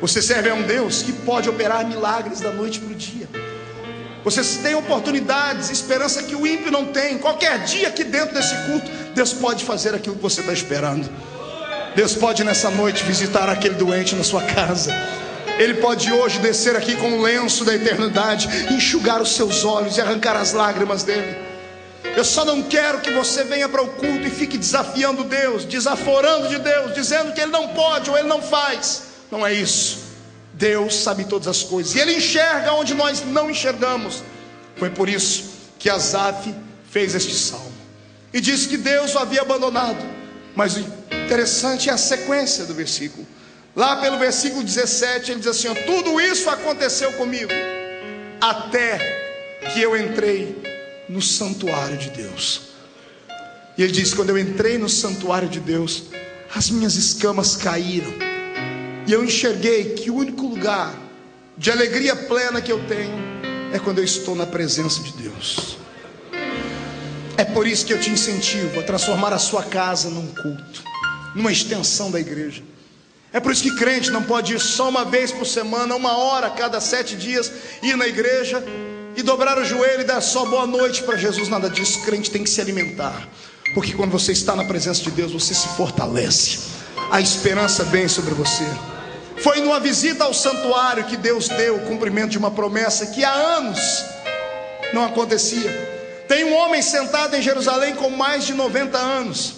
Você serve a um Deus que pode operar milagres da noite para o dia. Vocês têm oportunidades, esperança que o ímpio não tem. Qualquer dia aqui dentro desse culto, Deus pode fazer aquilo que você está esperando. Deus pode nessa noite visitar aquele doente na sua casa. Ele pode hoje descer aqui com o lenço da eternidade, enxugar os seus olhos e arrancar as lágrimas dele. Eu só não quero que você venha para o culto e fique desafiando Deus, desaforando de Deus, dizendo que Ele não pode ou Ele não faz. Não é isso. Deus sabe todas as coisas, e Ele enxerga onde nós não enxergamos. Foi por isso que Asaf fez este salmo e disse que Deus o havia abandonado. Mas o interessante é a sequência do versículo. Lá pelo versículo 17, ele diz assim: ó, Tudo isso aconteceu comigo, até que eu entrei no santuário de Deus. E ele diz: Quando eu entrei no santuário de Deus, as minhas escamas caíram e eu enxerguei que o único lugar de alegria plena que eu tenho é quando eu estou na presença de Deus. É por isso que eu te incentivo a transformar a sua casa num culto, numa extensão da igreja. É por isso que crente não pode ir só uma vez por semana, uma hora a cada sete dias, ir na igreja e dobrar o joelho e dar só boa noite para Jesus. Nada disso. Crente tem que se alimentar, porque quando você está na presença de Deus, você se fortalece. A esperança vem sobre você. Foi numa visita ao santuário que Deus deu o cumprimento de uma promessa que há anos não acontecia. Tem um homem sentado em Jerusalém com mais de 90 anos.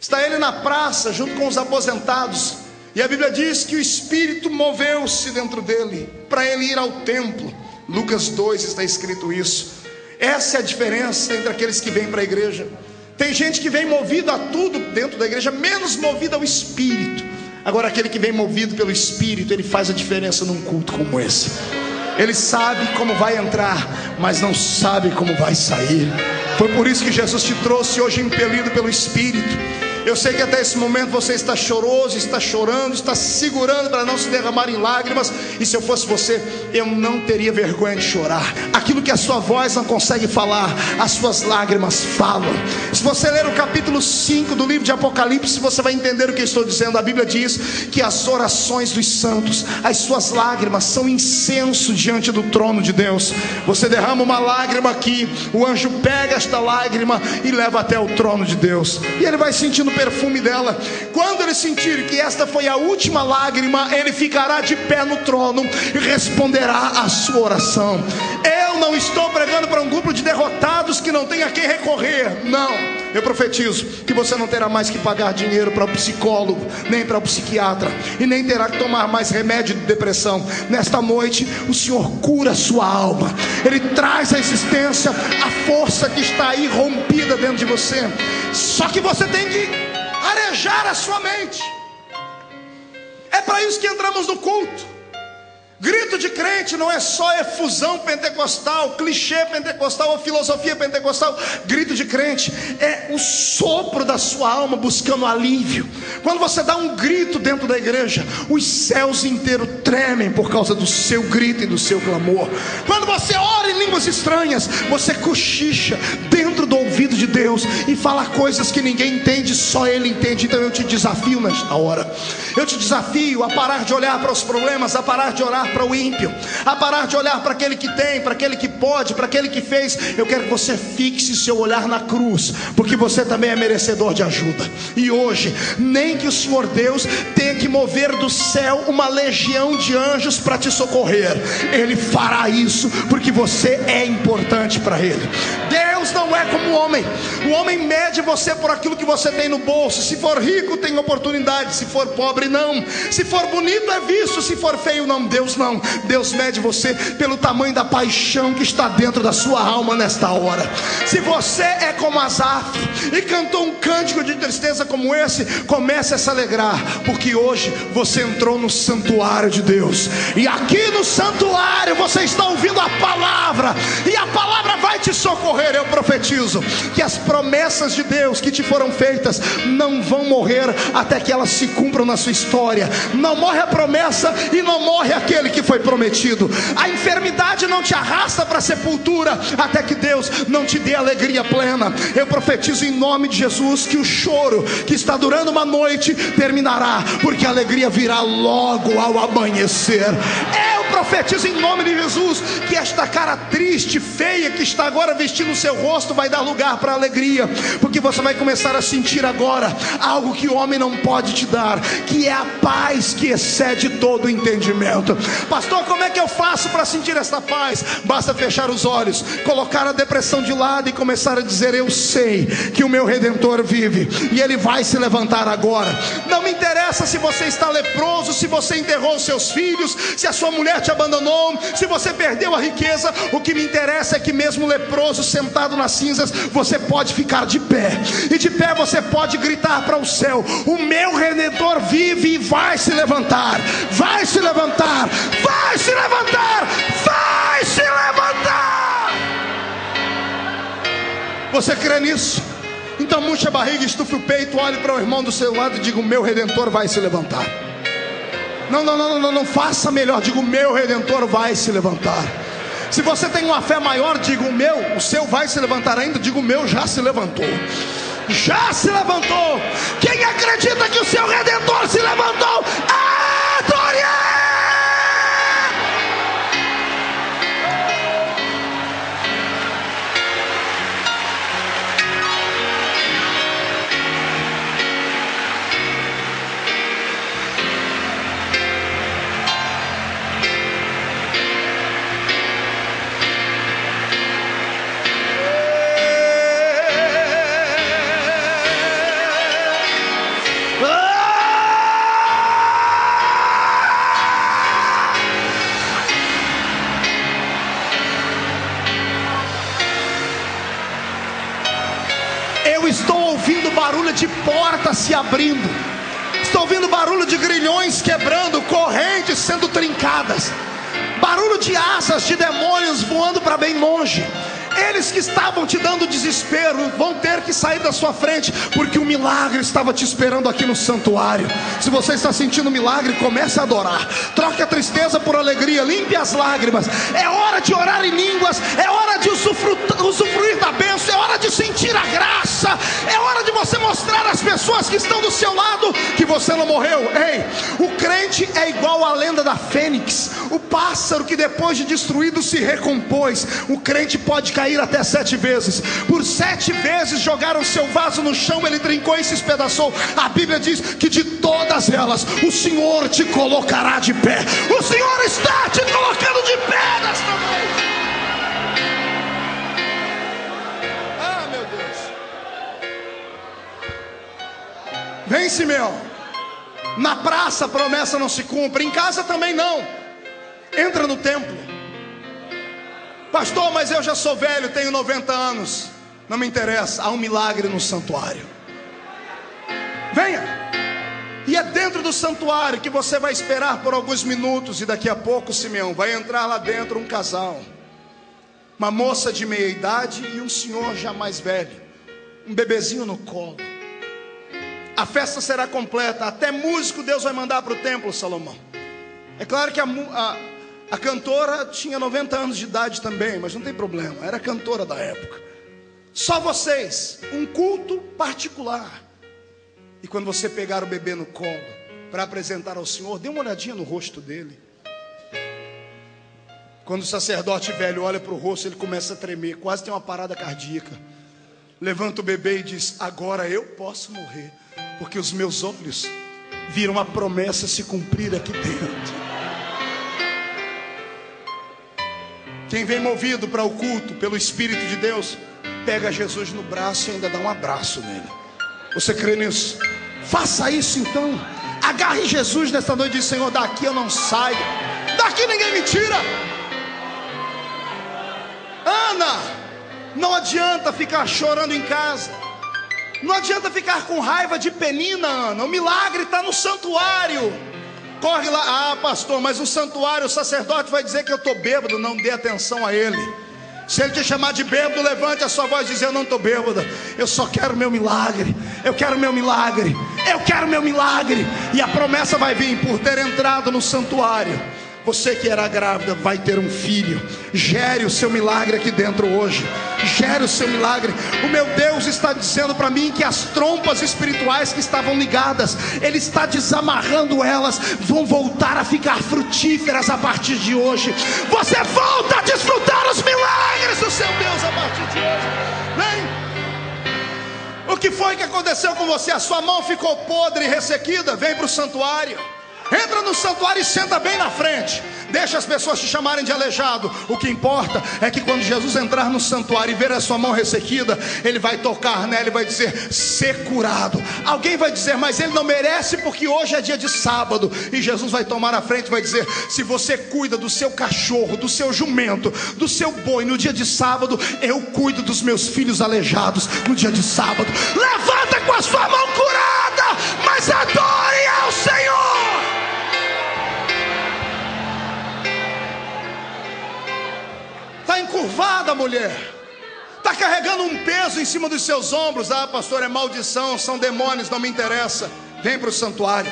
Está ele na praça junto com os aposentados. E a Bíblia diz que o Espírito moveu-se dentro dele para ele ir ao templo. Lucas 2 está escrito isso. Essa é a diferença entre aqueles que vêm para a igreja. Tem gente que vem movido a tudo dentro da igreja, menos movido ao Espírito. Agora, aquele que vem movido pelo Espírito, ele faz a diferença num culto como esse. Ele sabe como vai entrar, mas não sabe como vai sair. Foi por isso que Jesus te trouxe hoje impelido pelo Espírito. Eu sei que até esse momento você está choroso, está chorando, está segurando para não se derramar em lágrimas. E se eu fosse você, eu não teria vergonha de chorar. Aquilo que a sua voz não consegue falar, as suas lágrimas falam. Se você ler o capítulo 5 do livro de Apocalipse, você vai entender o que eu estou dizendo. A Bíblia diz que as orações dos santos, as suas lágrimas são incenso diante do trono de Deus. Você derrama uma lágrima aqui, o anjo pega esta lágrima e leva até o trono de Deus. E ele vai sentindo perfume dela. Quando ele sentir que esta foi a última lágrima, ele ficará de pé no trono e responderá a sua oração. Eu não estou pregando para um grupo de derrotados que não tem a quem recorrer. Não. Eu profetizo que você não terá mais que pagar dinheiro para o psicólogo, nem para o psiquiatra, e nem terá que tomar mais remédio de depressão. Nesta noite, o Senhor cura a sua alma. Ele traz à existência a força que está aí rompida dentro de você. Só que você tem que arejar a sua mente. É para isso que entramos no culto. Grito de crente não é só efusão pentecostal, clichê pentecostal ou filosofia pentecostal. Grito de crente é o sopro da sua alma buscando alívio. Quando você dá um grito dentro da igreja, os céus inteiros tremem por causa do seu grito e do seu clamor. Quando você ora em línguas estranhas, você cochicha dentro de Deus e fala coisas que ninguém entende, só Ele entende. Então eu te desafio nesta hora. Eu te desafio a parar de olhar para os problemas, a parar de orar para o ímpio, a parar de olhar para aquele que tem, para aquele que pode, para aquele que fez. Eu quero que você fixe seu olhar na cruz, porque você também é merecedor de ajuda. E hoje, nem que o Senhor Deus tenha que mover do céu uma legião de anjos para te socorrer, Ele fará isso, porque você é importante para Ele. Deus não é como o homem, o homem mede você por aquilo que você tem no bolso. Se for rico, tem oportunidade, se for pobre, não. Se for bonito, é visto, se for feio, não. Deus não. Deus mede você pelo tamanho da paixão que está dentro da sua alma nesta hora. Se você é como Asaf e cantou um cântico de tristeza como esse, comece a se alegrar, porque hoje você entrou no santuário de Deus. E aqui no santuário você está ouvindo a palavra, e a palavra vai te socorrer. Eu profetizo que as promessas de Deus que te foram feitas não vão morrer até que elas se cumpram na sua história. Não morre a promessa e não morre aquele que foi prometido. A enfermidade não te arrasta para a sepultura até que Deus não te dê alegria plena. Eu profetizo em nome de Jesus que o choro que está durando uma noite terminará, porque a alegria virá logo ao amanhecer. Eu profetizo em nome de Jesus que esta cara triste, feia que está agora vestindo o seu rosto vai dar lugar para alegria, porque você vai começar a sentir agora algo que o homem não pode te dar, que é a paz que excede todo o entendimento. Pastor, como é que eu faço para sentir esta paz? Basta fechar os olhos, colocar a depressão de lado e começar a dizer: Eu sei que o meu redentor vive e ele vai se levantar agora. Não me interessa se você está leproso, se você enterrou seus filhos, se a sua mulher te abandonou, se você perdeu a riqueza. O que me interessa é que, mesmo leproso, sentado nas cinzas, você pode ficar de pé, e de pé você pode gritar para o céu: O meu redentor vive e vai se levantar, vai se levantar, vai se levantar, vai se levantar. Você crê nisso? Então murcha a barriga, estufe o peito, olhe para o irmão do seu lado e diga: O meu redentor vai se levantar. Não, não, não, não, não faça melhor, diga: O meu redentor vai se levantar. Se você tem uma fé maior, diga: O meu, o seu vai se levantar ainda, diga: O meu já se levantou. Já se levantou. Quem acredita que o seu redentor se levantou? Adore! Abrindo. Estou ouvindo barulho de grilhões quebrando, correntes sendo trincadas. Barulho de asas de demônios voando para bem longe. Aqueles que estavam te dando desespero vão ter que sair da sua frente, porque o milagre estava te esperando aqui no santuário. Se você está sentindo milagre, comece a adorar. Troque a tristeza por alegria, limpe as lágrimas. É hora de orar em línguas, é de usufruir da bênção, é hora de sentir a graça, é hora de você mostrar às pessoas que estão do seu lado que você não morreu. Ei, o crente é igual à lenda da fênix, o pássaro que depois de destruído se recompôs. O crente pode cair até sete vezes. Por sete vezes jogaram seu vaso no chão, ele trincou e se espedaçou. A Bíblia diz que de todas elas o Senhor te colocará de pé. O Senhor está te colocando de pé nesta noite. Vem, Simeão. Na praça a promessa não se cumpre, em casa também não. Entra no templo. Pastor, mas eu já sou velho, tenho 90 anos. Não me interessa, há um milagre no santuário. Venha. E é dentro do santuário que você vai esperar por alguns minutos e daqui a pouco, Simeão, vai entrar lá dentro um casal. Uma moça de meia idade e um senhor já mais velho. Um bebezinho no colo. A festa será completa, até músico Deus vai mandar para o templo, Salomão. É claro que a, a, a cantora tinha 90 anos de idade também, mas não tem problema, era cantora da época. Só vocês, um culto particular. E quando você pegar o bebê no colo para apresentar ao Senhor, dê uma olhadinha no rosto dele. Quando o sacerdote velho olha para o rosto, ele começa a tremer, quase tem uma parada cardíaca. Levanta o bebê e diz: Agora eu posso morrer porque os meus olhos viram a promessa se cumprir aqui dentro. Quem vem movido para o culto pelo Espírito de Deus, pega Jesus no braço e ainda dá um abraço nele. Você crê nisso? Faça isso então. Agarre Jesus nesta noite e diz: Senhor, daqui eu não saio, daqui ninguém me tira. Ana, não adianta ficar chorando em casa. Não adianta ficar com raiva de penina, Ana. O milagre está no santuário. Corre lá, ah, pastor, mas o santuário, o sacerdote vai dizer que eu estou bêbado. Não dê atenção a ele. Se ele te chamar de bêbado, levante a sua voz e diz: Eu não estou bêbada, eu só quero meu milagre. Eu quero meu milagre. Eu quero meu milagre. E a promessa vai vir por ter entrado no santuário. Você que era grávida vai ter um filho. Gere o seu milagre aqui dentro hoje. Gere o seu milagre. O meu Deus está dizendo para mim que as trompas espirituais que estavam ligadas, Ele está desamarrando elas, vão voltar a ficar frutíferas a partir de hoje. Você volta a desfrutar os milagres do seu Deus a partir de hoje. Vem. O que foi que aconteceu com você? A sua mão ficou podre e ressequida? Vem para o santuário. Entra no santuário e senta bem na frente. Deixa as pessoas te chamarem de aleijado. O que importa é que quando Jesus entrar no santuário e ver a sua mão ressequida, ele vai tocar nela e vai dizer: ser curado. Alguém vai dizer, mas ele não merece porque hoje é dia de sábado. E Jesus vai tomar a frente e vai dizer: se você cuida do seu cachorro, do seu jumento, do seu boi no dia de sábado, eu cuido dos meus filhos aleijados no dia de sábado. Levanta com a sua mão curada, mas adore ao Senhor. Está encurvada, mulher. Está carregando um peso em cima dos seus ombros. Ah, pastor, é maldição, são demônios, não me interessa. Vem para o santuário.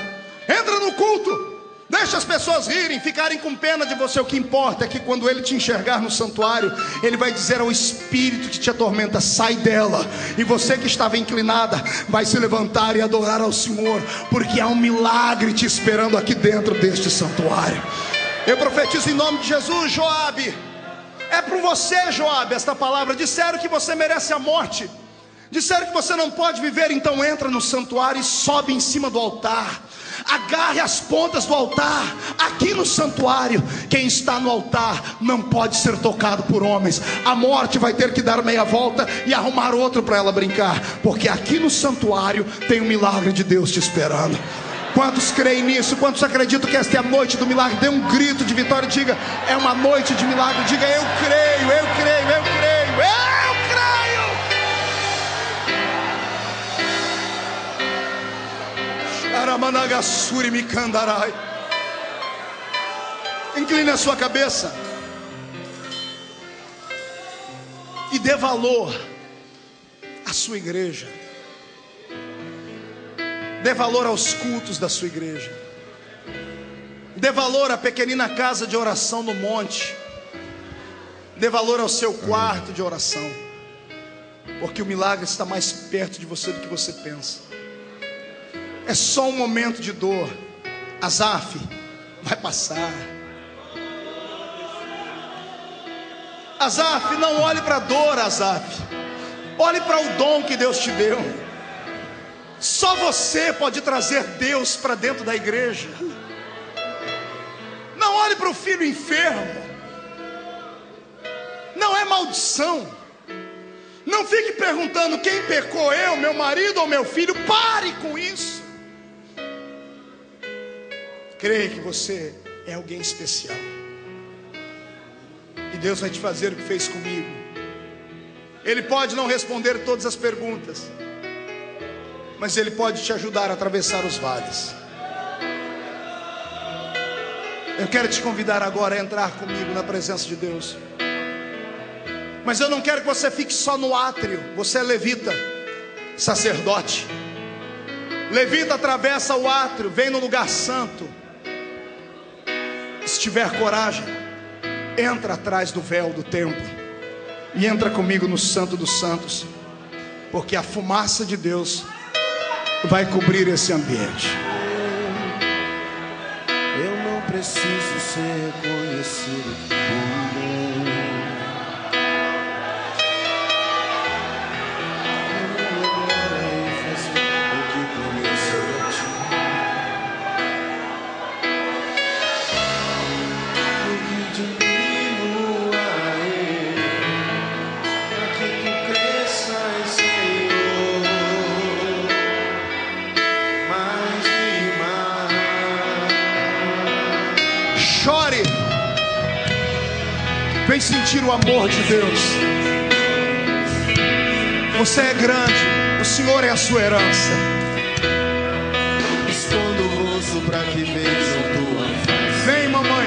Entra no culto. Deixa as pessoas rirem, ficarem com pena de você. O que importa é que quando ele te enxergar no santuário, ele vai dizer ao espírito que te atormenta: sai dela. E você que estava inclinada, vai se levantar e adorar ao Senhor, porque há um milagre te esperando aqui dentro deste santuário. Eu profetizo em nome de Jesus, Joabe. É para você, Joab, esta palavra. Disseram que você merece a morte. Disseram que você não pode viver, então entra no santuário e sobe em cima do altar. Agarre as pontas do altar, aqui no santuário. Quem está no altar não pode ser tocado por homens. A morte vai ter que dar meia volta e arrumar outro para ela brincar, porque aqui no santuário tem um milagre de Deus te esperando. Quantos creem nisso? Quantos acreditam que esta é a noite do milagre? Dê um grito de vitória diga: é uma noite de milagre. Diga: eu creio, eu creio, eu creio, eu creio. Sharamanagassuri Mikandarai. Incline a sua cabeça. e dê valor à sua igreja. Dê valor aos cultos da sua igreja. Dê valor à pequenina casa de oração no monte. Dê valor ao seu quarto de oração. Porque o milagre está mais perto de você do que você pensa. É só um momento de dor. Azaf, vai passar. Azaf, não olhe para a dor, Azaf. Olhe para o dom que Deus te deu. Só você pode trazer Deus para dentro da igreja. Não olhe para o filho enfermo. Não é maldição. Não fique perguntando quem pecou, eu, meu marido ou meu filho. Pare com isso. Creia que você é alguém especial. E Deus vai te fazer o que fez comigo. Ele pode não responder todas as perguntas, mas Ele pode te ajudar a atravessar os vales. Eu quero te convidar agora a entrar comigo na presença de Deus. Mas eu não quero que você fique só no átrio. Você é levita, sacerdote. Levita atravessa o átrio, vem no lugar santo. Se tiver coragem, entra atrás do véu do templo e entra comigo no Santo dos Santos, porque a fumaça de Deus vai cobrir esse ambiente. Eu não preciso ser conhecido Vem sentir o amor de Deus. Você é grande, o Senhor é a sua herança. Escondo o rosto para que vejam tua face. Vem, mamãe.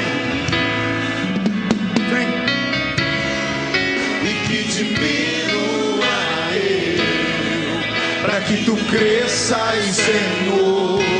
Vem. E que diminua eu, Para que tu cresças, Senhor.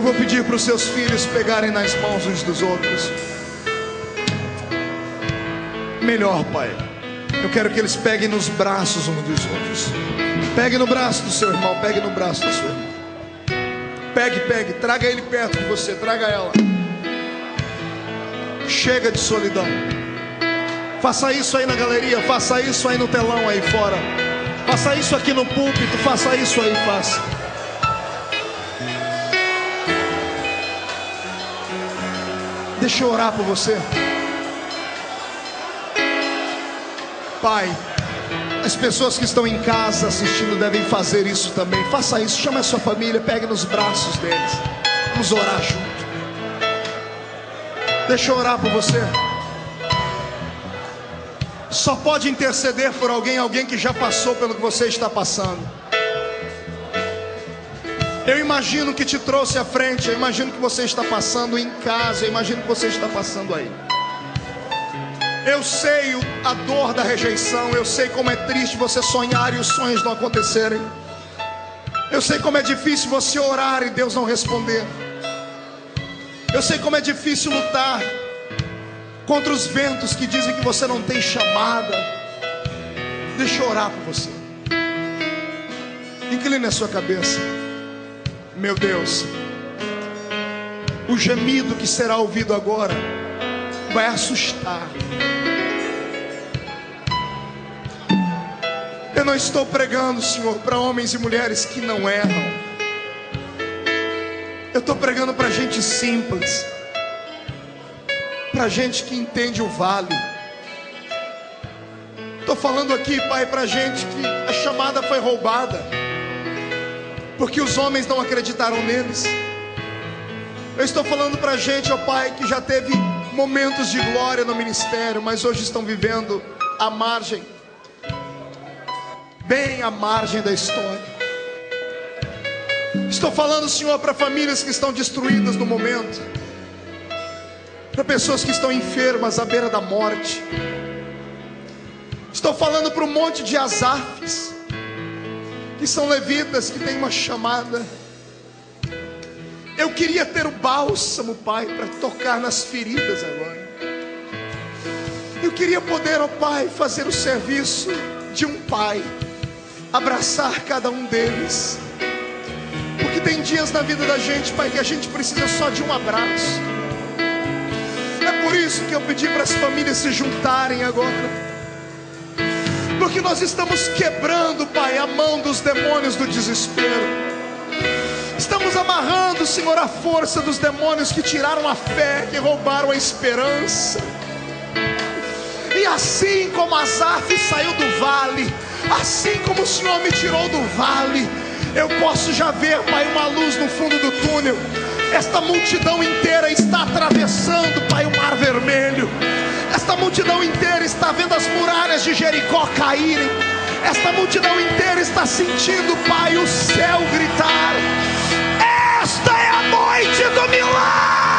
Eu vou pedir para os seus filhos pegarem nas mãos uns dos outros. Melhor, Pai. Eu quero que eles peguem nos braços uns dos outros. Pegue no braço do seu irmão, pegue no braço da sua irmã. Pegue, pegue, traga ele perto de você, traga ela. Chega de solidão. Faça isso aí na galeria, faça isso aí no telão aí fora. Faça isso aqui no púlpito, faça isso aí, faça. Deixa eu orar por você. Pai, as pessoas que estão em casa assistindo devem fazer isso também. Faça isso, chame a sua família, pegue nos braços deles. Vamos orar junto. Deixa eu orar por você. Só pode interceder por alguém, alguém que já passou pelo que você está passando. Eu imagino que te trouxe à frente, eu imagino que você está passando em casa, eu imagino que você está passando aí. Eu sei a dor da rejeição, eu sei como é triste você sonhar e os sonhos não acontecerem. Eu sei como é difícil você orar e Deus não responder. Eu sei como é difícil lutar contra os ventos que dizem que você não tem chamada. Deixa eu orar por você. Incline a sua cabeça. Meu Deus, o gemido que será ouvido agora vai assustar. Eu não estou pregando, Senhor, para homens e mulheres que não erram. Eu estou pregando para gente simples, para gente que entende o vale. Estou falando aqui, Pai, para gente que a chamada foi roubada, porque os homens não acreditaram neles. Eu estou falando para gente, ó Pai, que já teve momentos de glória no ministério, mas hoje estão vivendo à margem, bem à margem da história. Estou falando, Senhor, para famílias que estão destruídas no momento, para pessoas que estão enfermas à beira da morte. Estou falando para um monte de azafes, que são levitas, que têm uma chamada. Eu queria ter o bálsamo, Pai, para tocar nas feridas agora. Eu queria poder, ó Pai, fazer o serviço de um pai, abraçar cada um deles. Porque tem dias na vida da gente, Pai, que a gente precisa só de um abraço. É por isso que eu pedi para as famílias se juntarem agora. Porque nós estamos quebrando, Pai, a mão dos demônios do desespero. Estamos amarrando, Senhor, a força dos demônios que tiraram a fé, que roubaram a esperança. E assim como Asaf saiu do vale, assim como o Senhor me tirou do vale, eu posso já ver, Pai, uma luz no fundo do túnel. Esta multidão inteira está atravessando, Pai, o mar vermelho. Esta multidão inteira está vendo as muralhas de Jericó caírem. Esta multidão inteira está sentindo, Pai, o céu gritar. Esta é a noite do milagre!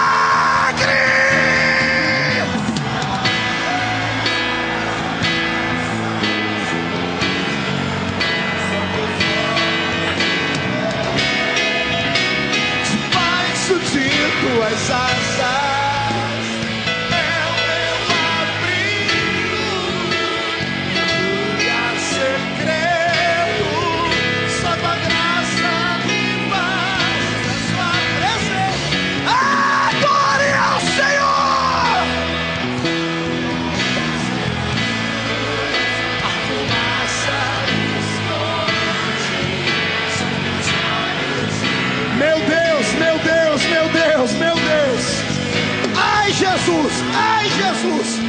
Jesus.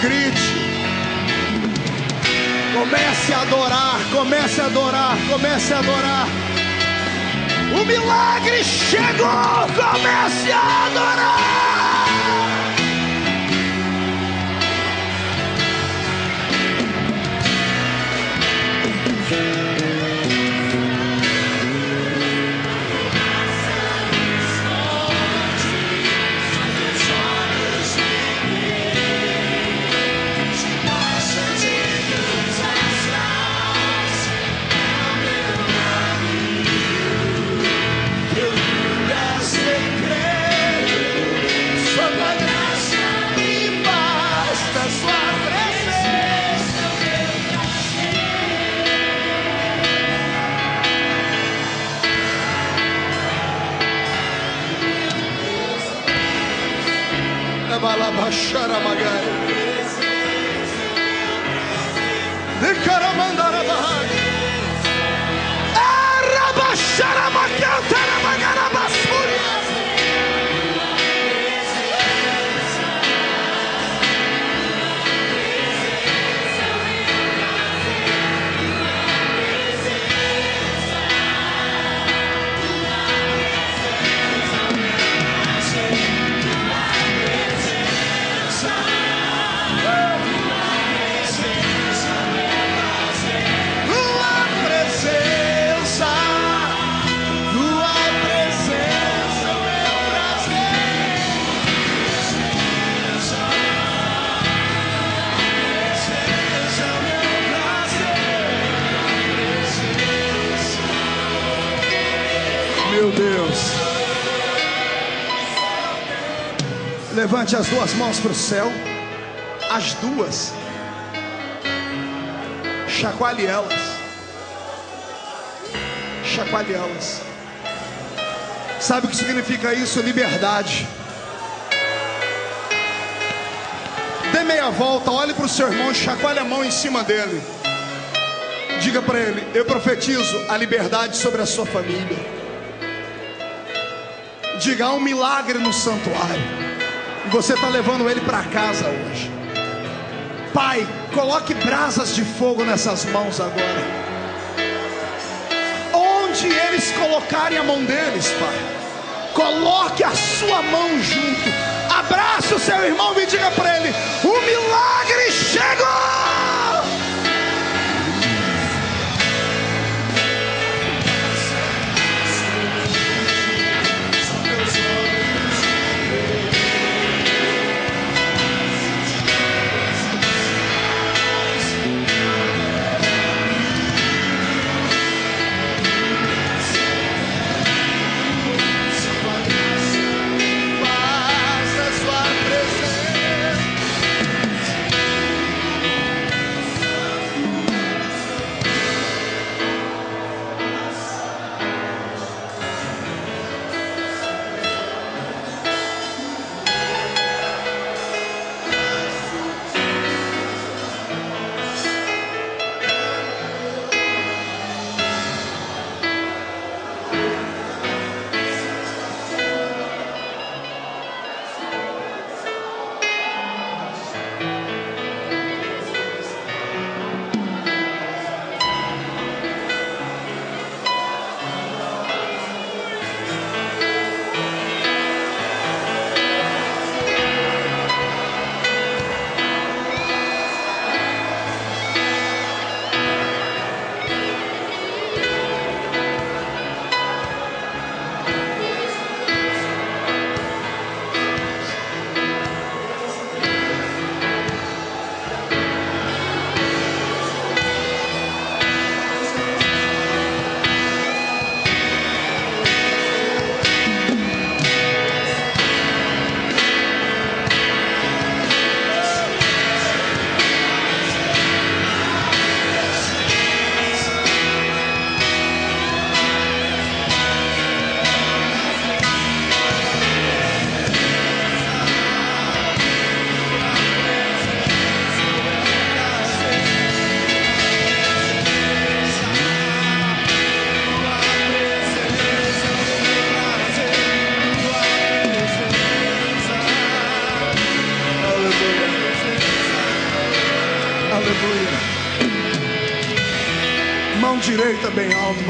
Grite. Comece a adorar, comece a adorar, comece a adorar. O milagre chegou, comece a adorar. Saramagan. Levante as duas mãos para o céu. As duas. Chacoalhe elas. Chacoalhe elas. Sabe o que significa isso? Liberdade. Dê meia volta, olhe para o seu irmão, chacoalhe a mão em cima dele. Diga para ele: Eu profetizo a liberdade sobre a sua família. Diga: há um milagre no santuário. Você está levando ele para casa hoje. Pai, coloque brasas de fogo nessas mãos agora. Onde eles colocarem a mão deles, Pai, coloque a sua mão junto. Abrace o seu irmão e diga para ele: o milagre chegou!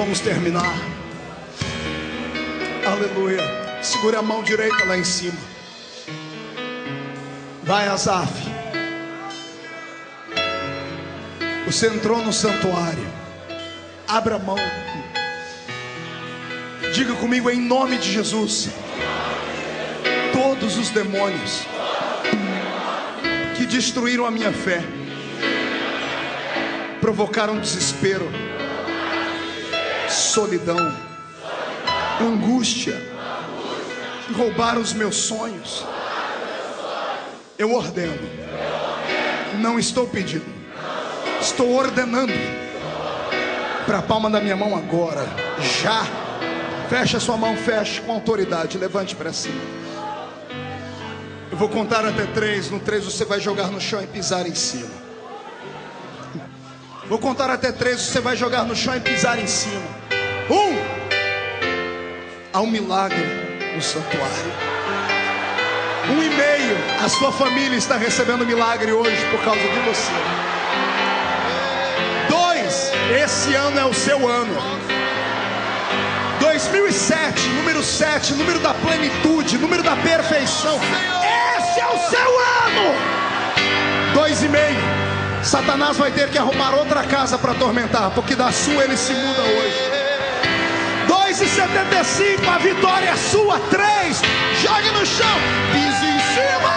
Vamos terminar. Aleluia. Segure a mão direita lá em cima. Vai, Azaf. Você entrou no santuário. Abra a mão. Diga comigo em nome de Jesus. Todos os demônios que destruíram a minha fé provocaram desespero, solidão, angústia, roubaram os meus sonhos. Eu ordeno, não estou pedindo, estou ordenando para a palma da minha mão agora, já. Feche a sua mão, feche com autoridade, levante para cima. Eu vou contar até três. No três você vai jogar no chão e pisar em cima. Vou contar até três. Você vai jogar no chão e pisar em cima. Um. Há um milagre no santuário. Um e meio. A sua família está recebendo milagre hoje por causa de você. Dois. Esse ano é o seu ano. 2007, número 7, número da plenitude, número da perfeição. Esse é o seu ano. Dois e meio. Satanás vai ter que arrumar outra casa para atormentar, porque da sua ele se muda hoje. 2,75, a vitória é sua. 3, jogue no chão, pise em cima.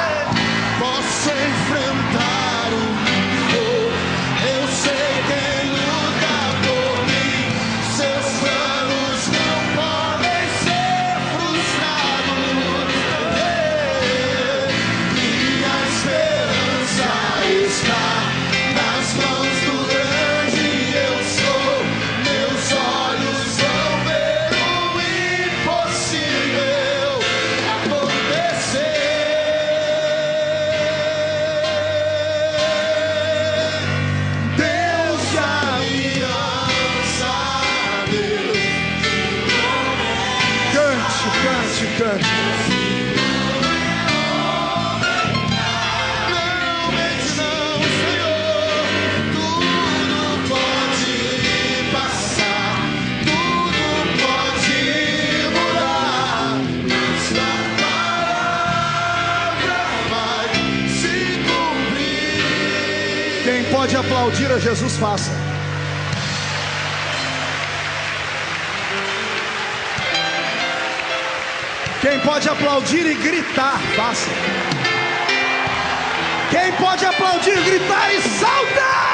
Posso enfrentar aplaudir a Jesus, faça. Quem pode aplaudir e gritar, faça. Quem pode aplaudir, gritar e salta!